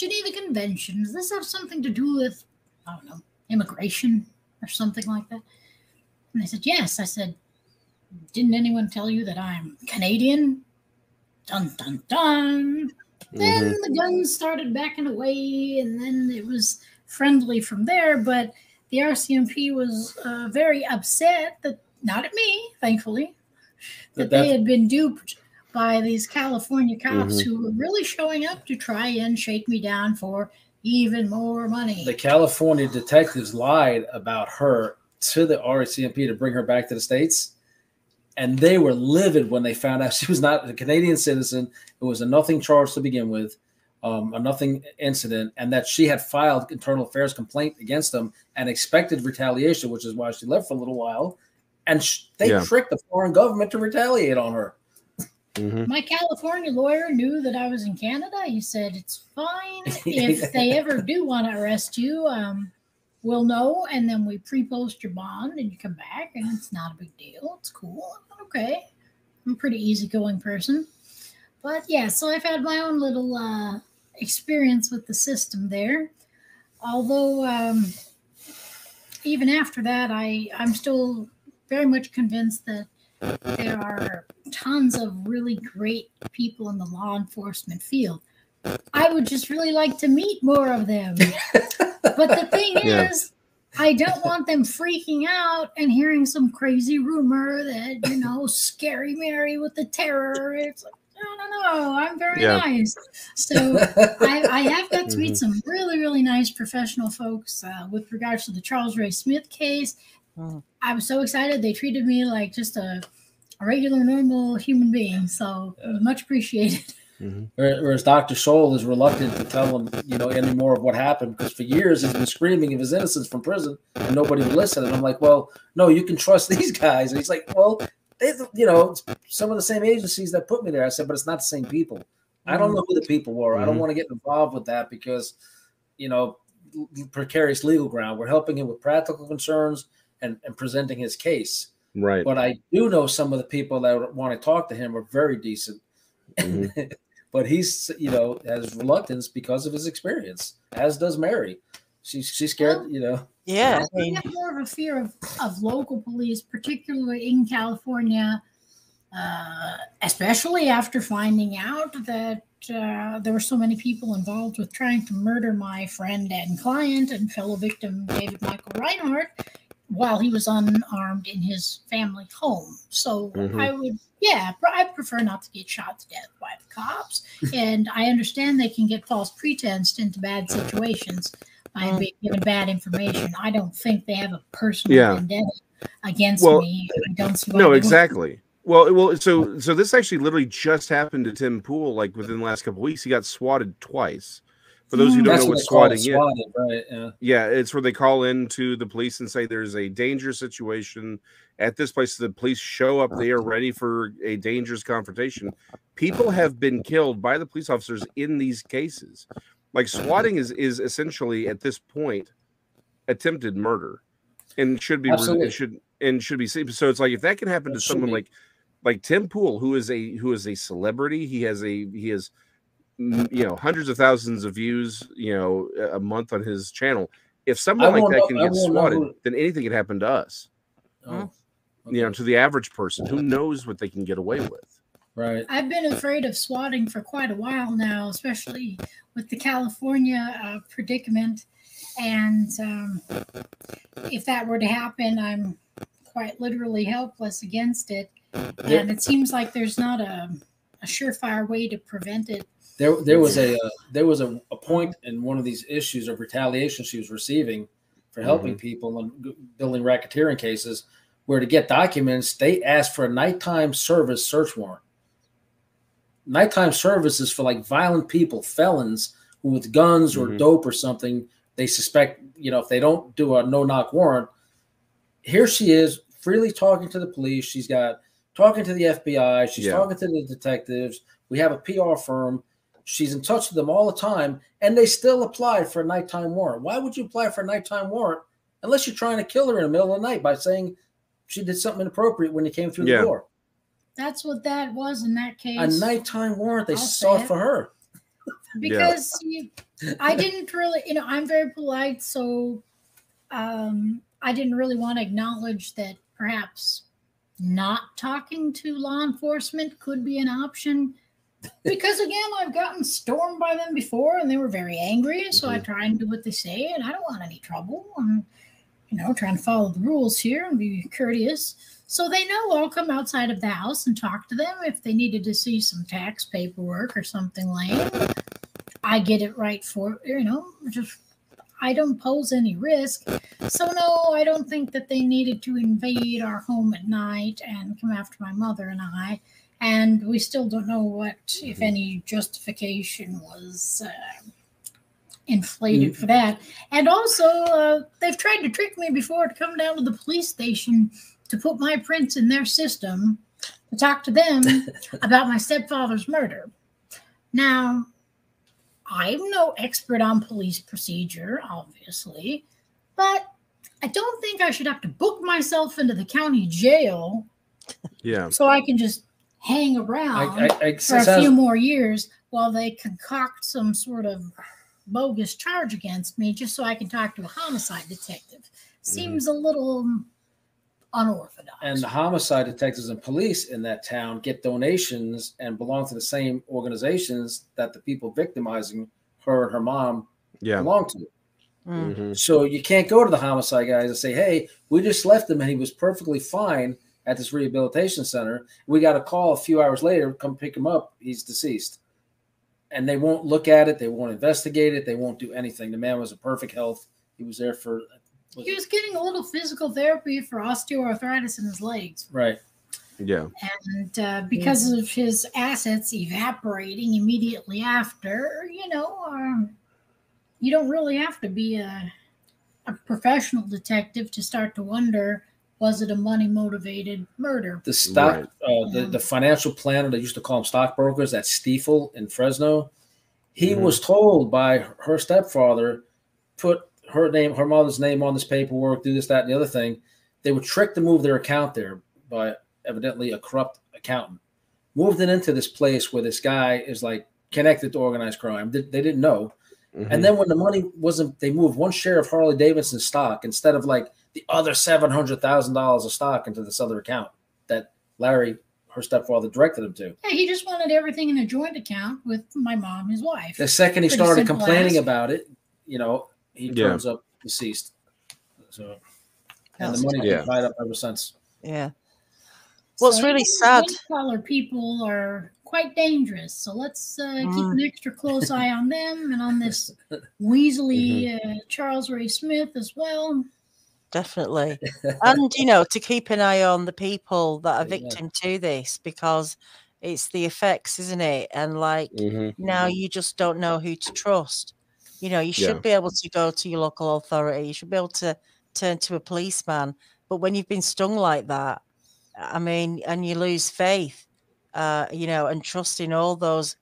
Geneva Convention, does this have something to do with, I don't know, immigration or something like that? And they said, Yes. I said, Didn't anyone tell you that I'm Canadian? Dun dun dun. Then the guns started backing away, and then it was friendly from there. But the RCMP was uh, very upset that, not at me, thankfully, that, That- they had been duped by these California cops Mhm. who were really showing up to try and shake me down for even more money. The California detectives lied about her to the RCMP to bring her back to the states, and they were livid when they found out [laughs] she was not a Canadian citizen. It was a nothing charge to begin with, um, a nothing incident, and that she had filed internal affairs complaint against them and expected retaliation, which is why she left for a little while. And sh- they Yeah. tricked the foreign government to retaliate on her. Mhm. My California lawyer knew that I was in Canada. He said, It's fine. If [laughs] they ever do want to arrest you, um, we'll know. And then we pre post your bond and you come back, and it's not a big deal. It's cool. Okay. I'm a pretty easygoing person. But yeah, so I've had my own little uh, experience with the system there. Although, um, even after that, I, I'm still very much convinced that there are tons of really great people in the law enforcement field. I would just really like to meet more of them. [laughs] but the thing Yeah. is, I don't want them freaking out and hearing some crazy rumor that, you know, scary Mary with the terror. It's like, no, no, no, I'm very Yeah. nice. So I, I have got to meet some really, really nice professional folks uh, with regards to the Charles Ray Smith case. Mm. I was so excited. They treated me like just a a regular, normal human being. So it was much appreciated. [laughs] Whereas Dr. Scholl is reluctant to tell him, you know, any more of what happened because for years he's been screaming of his innocence from prison and nobody would listen. And I'm like, well, no, you can trust [laughs] these guys. And he's like, well, they, you know, some of the same agencies that put me there. I said, but it's not the same people. I don't know who the people were. I don't Mhm. want to get involved with that because, you know, precarious legal ground. We're helping him with practical concerns and, and presenting his case. Right. But I do know some of the people that want to talk to him are very decent. Mhm. [laughs] but he's, you know, has reluctance because of his experience, as does Mary. She's she's scared, you know. Yeah. I I mean, have more of a fear of, of local police, particularly in California, uh, especially after finding out that uh, there were so many people involved with trying to murder my friend and client and fellow victim David Michael Reinhardt while he was unarmed in his family home. So Mhm. I would, yeah, I prefer not to get shot to death by the cops. [laughs] and I understand they can get false pretense into bad situations by Mm. being given bad information. I don't think they have a personal Yeah. vendetta against Well, me. I don't see No, they would. exactly. Well, well, so so this actually literally just happened to Tim Pool like within the last couple weeks. He got swatted twice. For those who don't That's know what what they call it, swatting is, swatted, right? Yeah. yeah, it's where they call in to the police and say there's a dangerous situation at this place. The police show up, they are uh-huh. ready for a dangerous confrontation. People have been killed by the police officers in these cases. Like swatting is is essentially at this point attempted murder, and should be Absolutely. it should and should be seen. So it's like if that can happen to It should someone be. like like Tim Pool, who is a who is a celebrity, he has a he has you know hundreds of thousands of views you know a a month on his channel. If someone like that know- can get swatted, who- then anything can happen to us. Oh, You know, to the average person, who knows what they can get away with? right. I've been afraid of swatting for quite a while now, especially with the California uh, predicament. And um, if that were to happen, I'm quite literally helpless against it. And it seems like there's not a, a surefire way to prevent it. There, there was a uh, there was a, a point in one of these issues of retaliation she was receiving for helping people and building racketeering cases, where to get documents they asked for a nighttime service search warrant. Nighttime service is for like violent people, felons who with guns or Mhm. dope or something they suspect. You know, if they don't do a no knock warrant, here she is freely talking to the police. She's got talking to the FBI. She's Yeah. talking to the detectives. We have a PR firm. She's in touch with them all the time, and they still apply for a nighttime warrant. Why would you apply for a nighttime warrant unless you're trying to kill her in the middle of the night by saying she did something inappropriate when you came through Yeah. the door? That's what that was in that case. A nighttime warrant they I'll sought for her. because you, I didn't really, you know, I'm very polite, so um, I didn't really want to acknowledge that perhaps not talking to law enforcement could be an option. Because again, I've gotten stormed by them before, and they were very angry. So I mm-hmm. try and do what they say, and I don't want any trouble. I'm, you know, trying to follow the rules here and be courteous. So they know I'll come outside of the house and talk to them if they needed to see some tax paperwork or something lame. I get it right for you know, just I don't pose any risk. So no, I don't think that they needed to invade our home at night and come after my mother and I. And we still don't know what, if any, justification was uh, inflated for that. And also, uh, they've tried to trick me before to come down to the police station to put my prints in their system to talk to them [laughs] about my stepfather's murder. Now, I'm no expert on police procedure, obviously, but I don't think I should have to book myself into the county jail Yeah. so I can just hang around I, I, I, for a sounds- few more years while they concoct some sort of bogus charge against me just so I can talk to a homicide detective. Seems a little unorthodox. and the homicide detectives and police in that town get donations and belong to the same organizations that the people victimizing her and her mom Yeah. belong to. Mm. Mhm. So you can't go to the homicide guys and say, "Hey, we just left him and he was perfectly fine at this rehabilitation center. We got a call a few hours later, come pick him up. He's deceased." And they won't look at it. They won't investigate it. They won't do anything. The man was in perfect health. He was there for was he it- was getting a little physical therapy for osteoarthritis in his legs. right. Yeah. And uh, because of his assets evaporating immediately after, you know, um, you don't really have to be a, a professional detective to start to wonder was it a money motivated murder? The stock, Right. uh, the, the financial planner, they used to call them stockbrokers at Stifel in Fresno. He Mhm. was told by her stepfather, put her name, her mother's name on this paperwork, do this, that, and the other thing. They were tricked to move their account there by evidently a corrupt accountant. Moved it into this place where this guy is like connected to organized crime. They, they didn't know. Mhm. And then when the money wasn't, they moved one share of Harley Davidson stock instead of like the other seven hundred thousand dollars of stock into this other account that Larry, her stepfather, directed him to. Yeah, he just wanted everything in a joint account with my mom, his wife. The second he Pretty started complaining ask. about it, you know, he Yeah. turns up deceased. So, and That's the money's Yeah. been tied up ever since. Yeah. What's So, really sad- white collar people are quite dangerous. So let's uh, keep Mm. an extra close eye on them and on this [laughs] Weasley Mm-hmm. uh, Charles Ray Smith as well. Definitely. [laughs] and you know, to keep an eye on the people that are Yeah. victim to this because it's the effects, isn't it? And like Mhm. now you just don't know who to trust. You know, you should Yeah. be able to go to your local authority. You should be able to turn to a policeman. But when you've been stung like that, I mean, and you lose faith, uh, you know, and trust in all those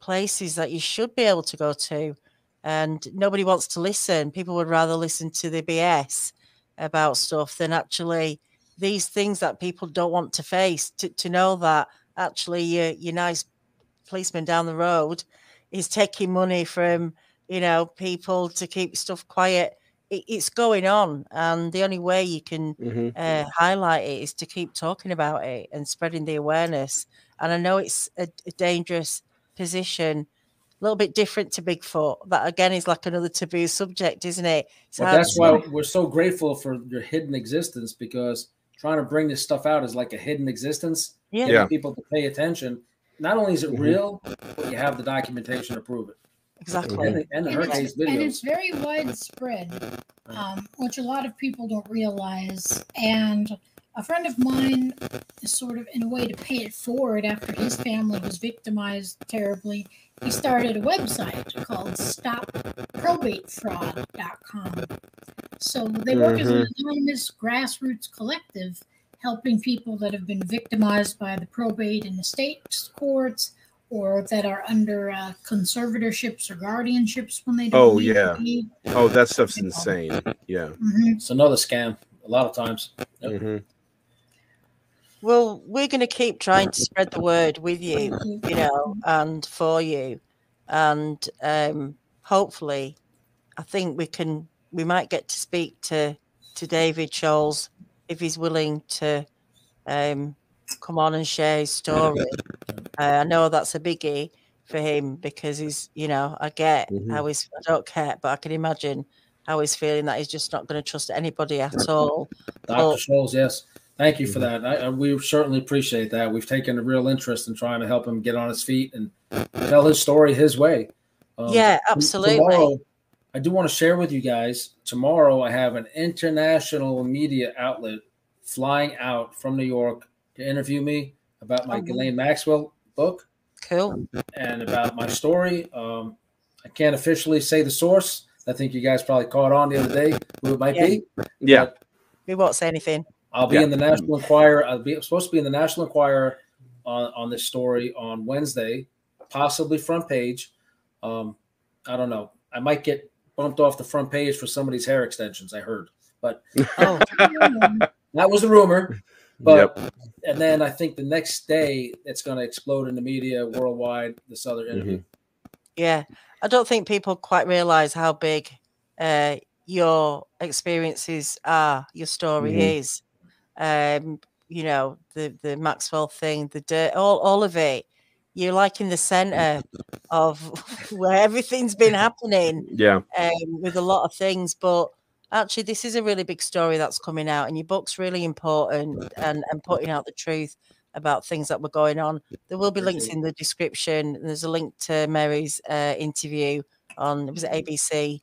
places that you should be able to go to, and nobody wants to listen. People would rather listen to the BS about stuff than actually these things that people don't want to face. To, to know that actually your your nice policeman down the road is taking money from you know people to keep stuff quiet. It, it's going on, and the only way you can Mhm. uh, highlight it is to keep talking about it and spreading the awareness. And I know it's a, a dangerous position, a little bit different to Bigfoot. That again is like another taboo subject, isn't it? It's But that's why we're so grateful for your hidden existence because trying to bring this stuff out is like a hidden existence. yeah, Getting Yeah. people to pay attention. Not only is it Mhm. real, but you have the documentation to prove it. exactly. And, the- and the And it's, and it's very widespread, um, which a lot of people don't realize. And a friend of mine is sort of in a way to pay it forward after his family was victimized terribly. He started a website called stopprobatefraud.com. So they work as an anonymous grassroots collective helping people that have been victimized by the probate and estate courts or that are under uh, conservatorships or guardianships when they don't Oh, need to yeah. be. Oh, that stuff's insane. Yeah. Mhm. It's another scam a lot of times. Yep. Mhm. Well, we're going to keep trying to spread the word with you, [laughs] you. know, and for you, and um, hopefully, I think we can. We might get to speak to to David Scholes if he's willing to um, come on and share his story. Uh, I know that's a biggie for him because he's, you know, I get Mhm. how he's. I don't care, but I can imagine how he's feeling that he's just not going to trust anybody at all. Dr. Well- Scholes, yes. Thank you for that. I, I, we certainly appreciate that. We've taken a real interest in trying to help him get on his feet and tell his story his way. Um, yeah, absolutely. Tomorrow, I do want to share with you guys. Tomorrow, I have an international media outlet flying out from New York to interview me about my Oh, Ghislaine Maxwell book Cool. and about my story. Um, I can't officially say the source. I think you guys probably caught on the other day who it might Yeah. be. Yeah. We won't say anything. I'll be Yeah. in the National Enquirer. I'll be I'm supposed to be in the National Enquirer on, on this story on Wednesday, possibly front page. Um, I don't know. I might get bumped off the front page for somebody's hair extensions. I heard, but [laughs] Oh, that was a rumor. But Yep. and then I think the next day it's going to explode in the media worldwide. This other interview. yeah. I don't think people quite realize how big uh, your experiences are, your story Mhm. is. Um, you know, the the Maxwell thing, the dirt, all all of it. You're like in the center [laughs] of [laughs] where everything's been happening. Yeah. um, with a lot of things. But actually, this is a really big story that's coming out, and your book's really important [laughs] and, and putting out the truth about things that were going on. There will be links in the description. There's a link to Mary's uh, interview on it was ABC.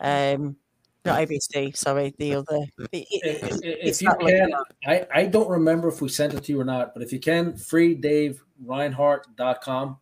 Um, not ABC. Sorry, the other. It, if, if, if you can, I, I don't remember if we sent it to you or not, but if you can, freedavereinhardt.com.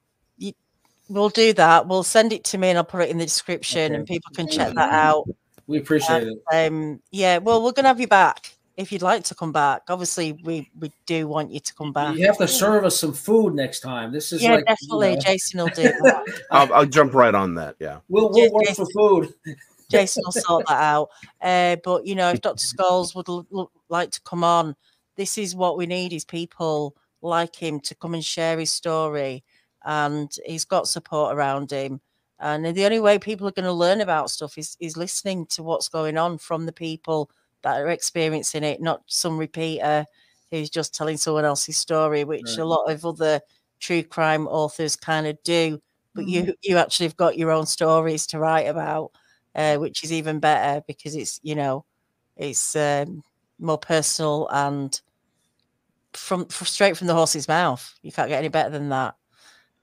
We'll do that. We'll send it to me and I'll put it in the description, okay. and people can check that out. We appreciate and, it. Um, yeah, well, we're gonna have you back if you'd like to come back. Obviously, we we do want you to come back. You have to serve us some food next time. This is yeah, like, definitely. You know. Jason will do that. [laughs] I'll, I'll, jump right on that. Yeah, we'll we'll work Jason, for food. [laughs] Jason will sort that out. [laughs] Uh, but you know, if Dr. Scholes would l- l- like to come on, this is what we need: is people like him to come and share his story, and he's got support around him. And the only way people are going to learn about stuff is is listening to what's going on from the people that are experiencing it, not some repeater who's just telling someone else's story, which Right. a lot of other true crime authors kind of do. But Mhm. you you actually have got your own stories to write about, uh, which is even better because it's you know it's um, more personal and from, from straight from the horse's mouth. You can't get any better than that.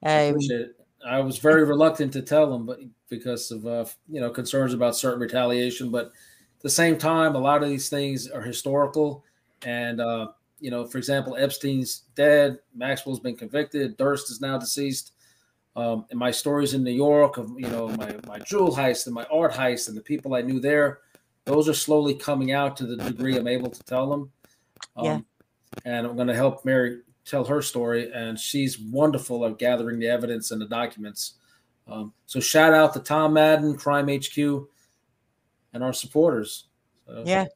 I Um. I was very reluctant to tell them, but because of uh, you know concerns about certain retaliation, but at the same time, a lot of these things are historical, and uh, you know, for example, Epstein's dead, Maxwell's been convicted, Durst is now deceased. Um, and my stories in New York of you know my my jewel heist and my art heist and the people I knew there, those are slowly coming out to the degree I'm able to tell them. Um, Yeah. And I'm going to help Mary tell her story, and she's wonderful at gathering the evidence and the documents. Um, so shout out to Tom Madden, Crime HQ, and our supporters. So, Yeah,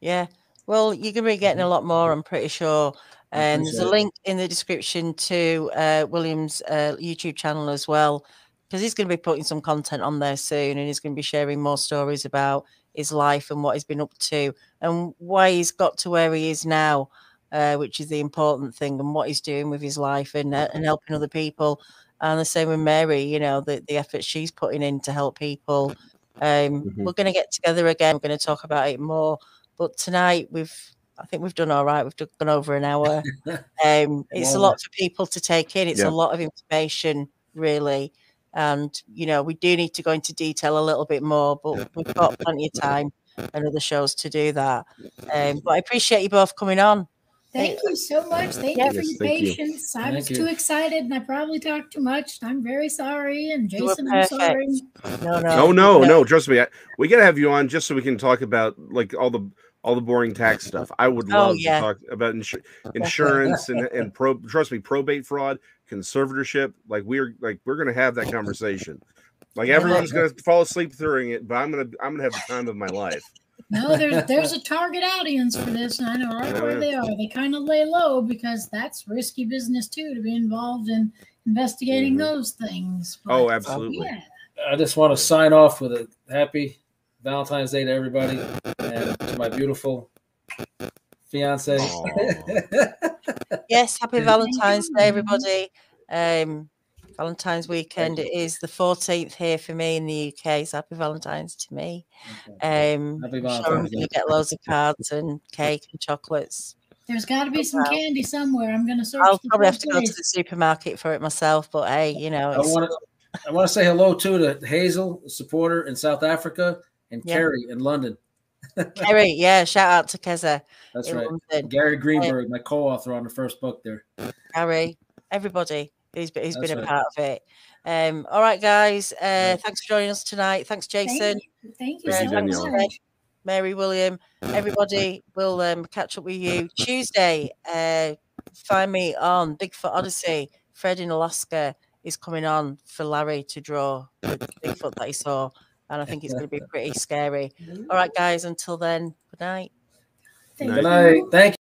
yeah. Well, you're going to be getting a lot more, I'm pretty sure. And there's a link in the description to uh, William's uh, YouTube channel as well, because he's going to be putting some content on there soon and he's going to be sharing more stories about his life and what he's been up to and why he's got to where he is now, uh, which is the important thing, and what he's doing with his life and, uh, and helping other people. And the same with Mary, you know, the, the effort she's putting in to help people. Um, Mhm. We're going to get together again. We're going to talk about it more. But tonight we've, I think we've done all right. We've done over an hour. [laughs] Um, it's a lot for people to take in. It's Yeah. a lot of information, really. And you know, we do need to go into detail a little bit more, but we've got plenty of time and other shows to do that. Um, but I appreciate you both coming on. Thank you so much. Thank Yeah. you for your thank you. patience. I was too excited and I probably talked too much. I'm very sorry. And Jason, I'm sorry. No, no, No, no, no. Trust me, I, we gotta have you on just so we can talk about like all the all the boring tax stuff. I would Oh, love yeah. to talk about insu- [laughs] insurance and and pro. Trust me, probate fraud, conservatorship. Like we're like we're gonna have that conversation. Like everyone's gonna fall asleep during it, but I'm gonna I'm gonna have the time of my life. No, there's there's a target audience for this, and I know right where they are. They kind of lay low because that's risky business too to be involved in investigating Mhm. those things. Oh, But, absolutely. Yeah. I just want to sign off with a happy Valentine's Day to everybody and to my beautiful fiance. Yes, happy Valentine's. Day, everybody. Um, Valentine's weekend. It is the 14th here for me in the UK. So happy Valentine's to me. Um, Happy I'm sure I'm going to get loads of cards and cake and chocolates. There's got to be some Wow. candy somewhere. I'm going to search. I'll probably have whole to go to the supermarket for it myself, but hey, you know, I want to I want to say hello too to Hazel, a supporter in South Africa, and Yeah. Kerry in London. Kerry, yeah, shout out to Keza That's right. London. Gary Greenberg, my co-author on the first book there. Gary, everybody who's, been- who's That's been a right. part of it. Um, all right, guys, uh, thanks for joining us tonight. Thanks, Jason. Thank you, Thank you so much. Mary William, everybody We'll um, catch up with you Tuesday. Uh, find me on Bigfoot Odyssey. Fred in Alaska is coming on for Larry to draw the Bigfoot that he saw, and I think it's going to be [laughs] pretty scary. All right, guys. Until then, good night. Thank Good Good you. night. Thank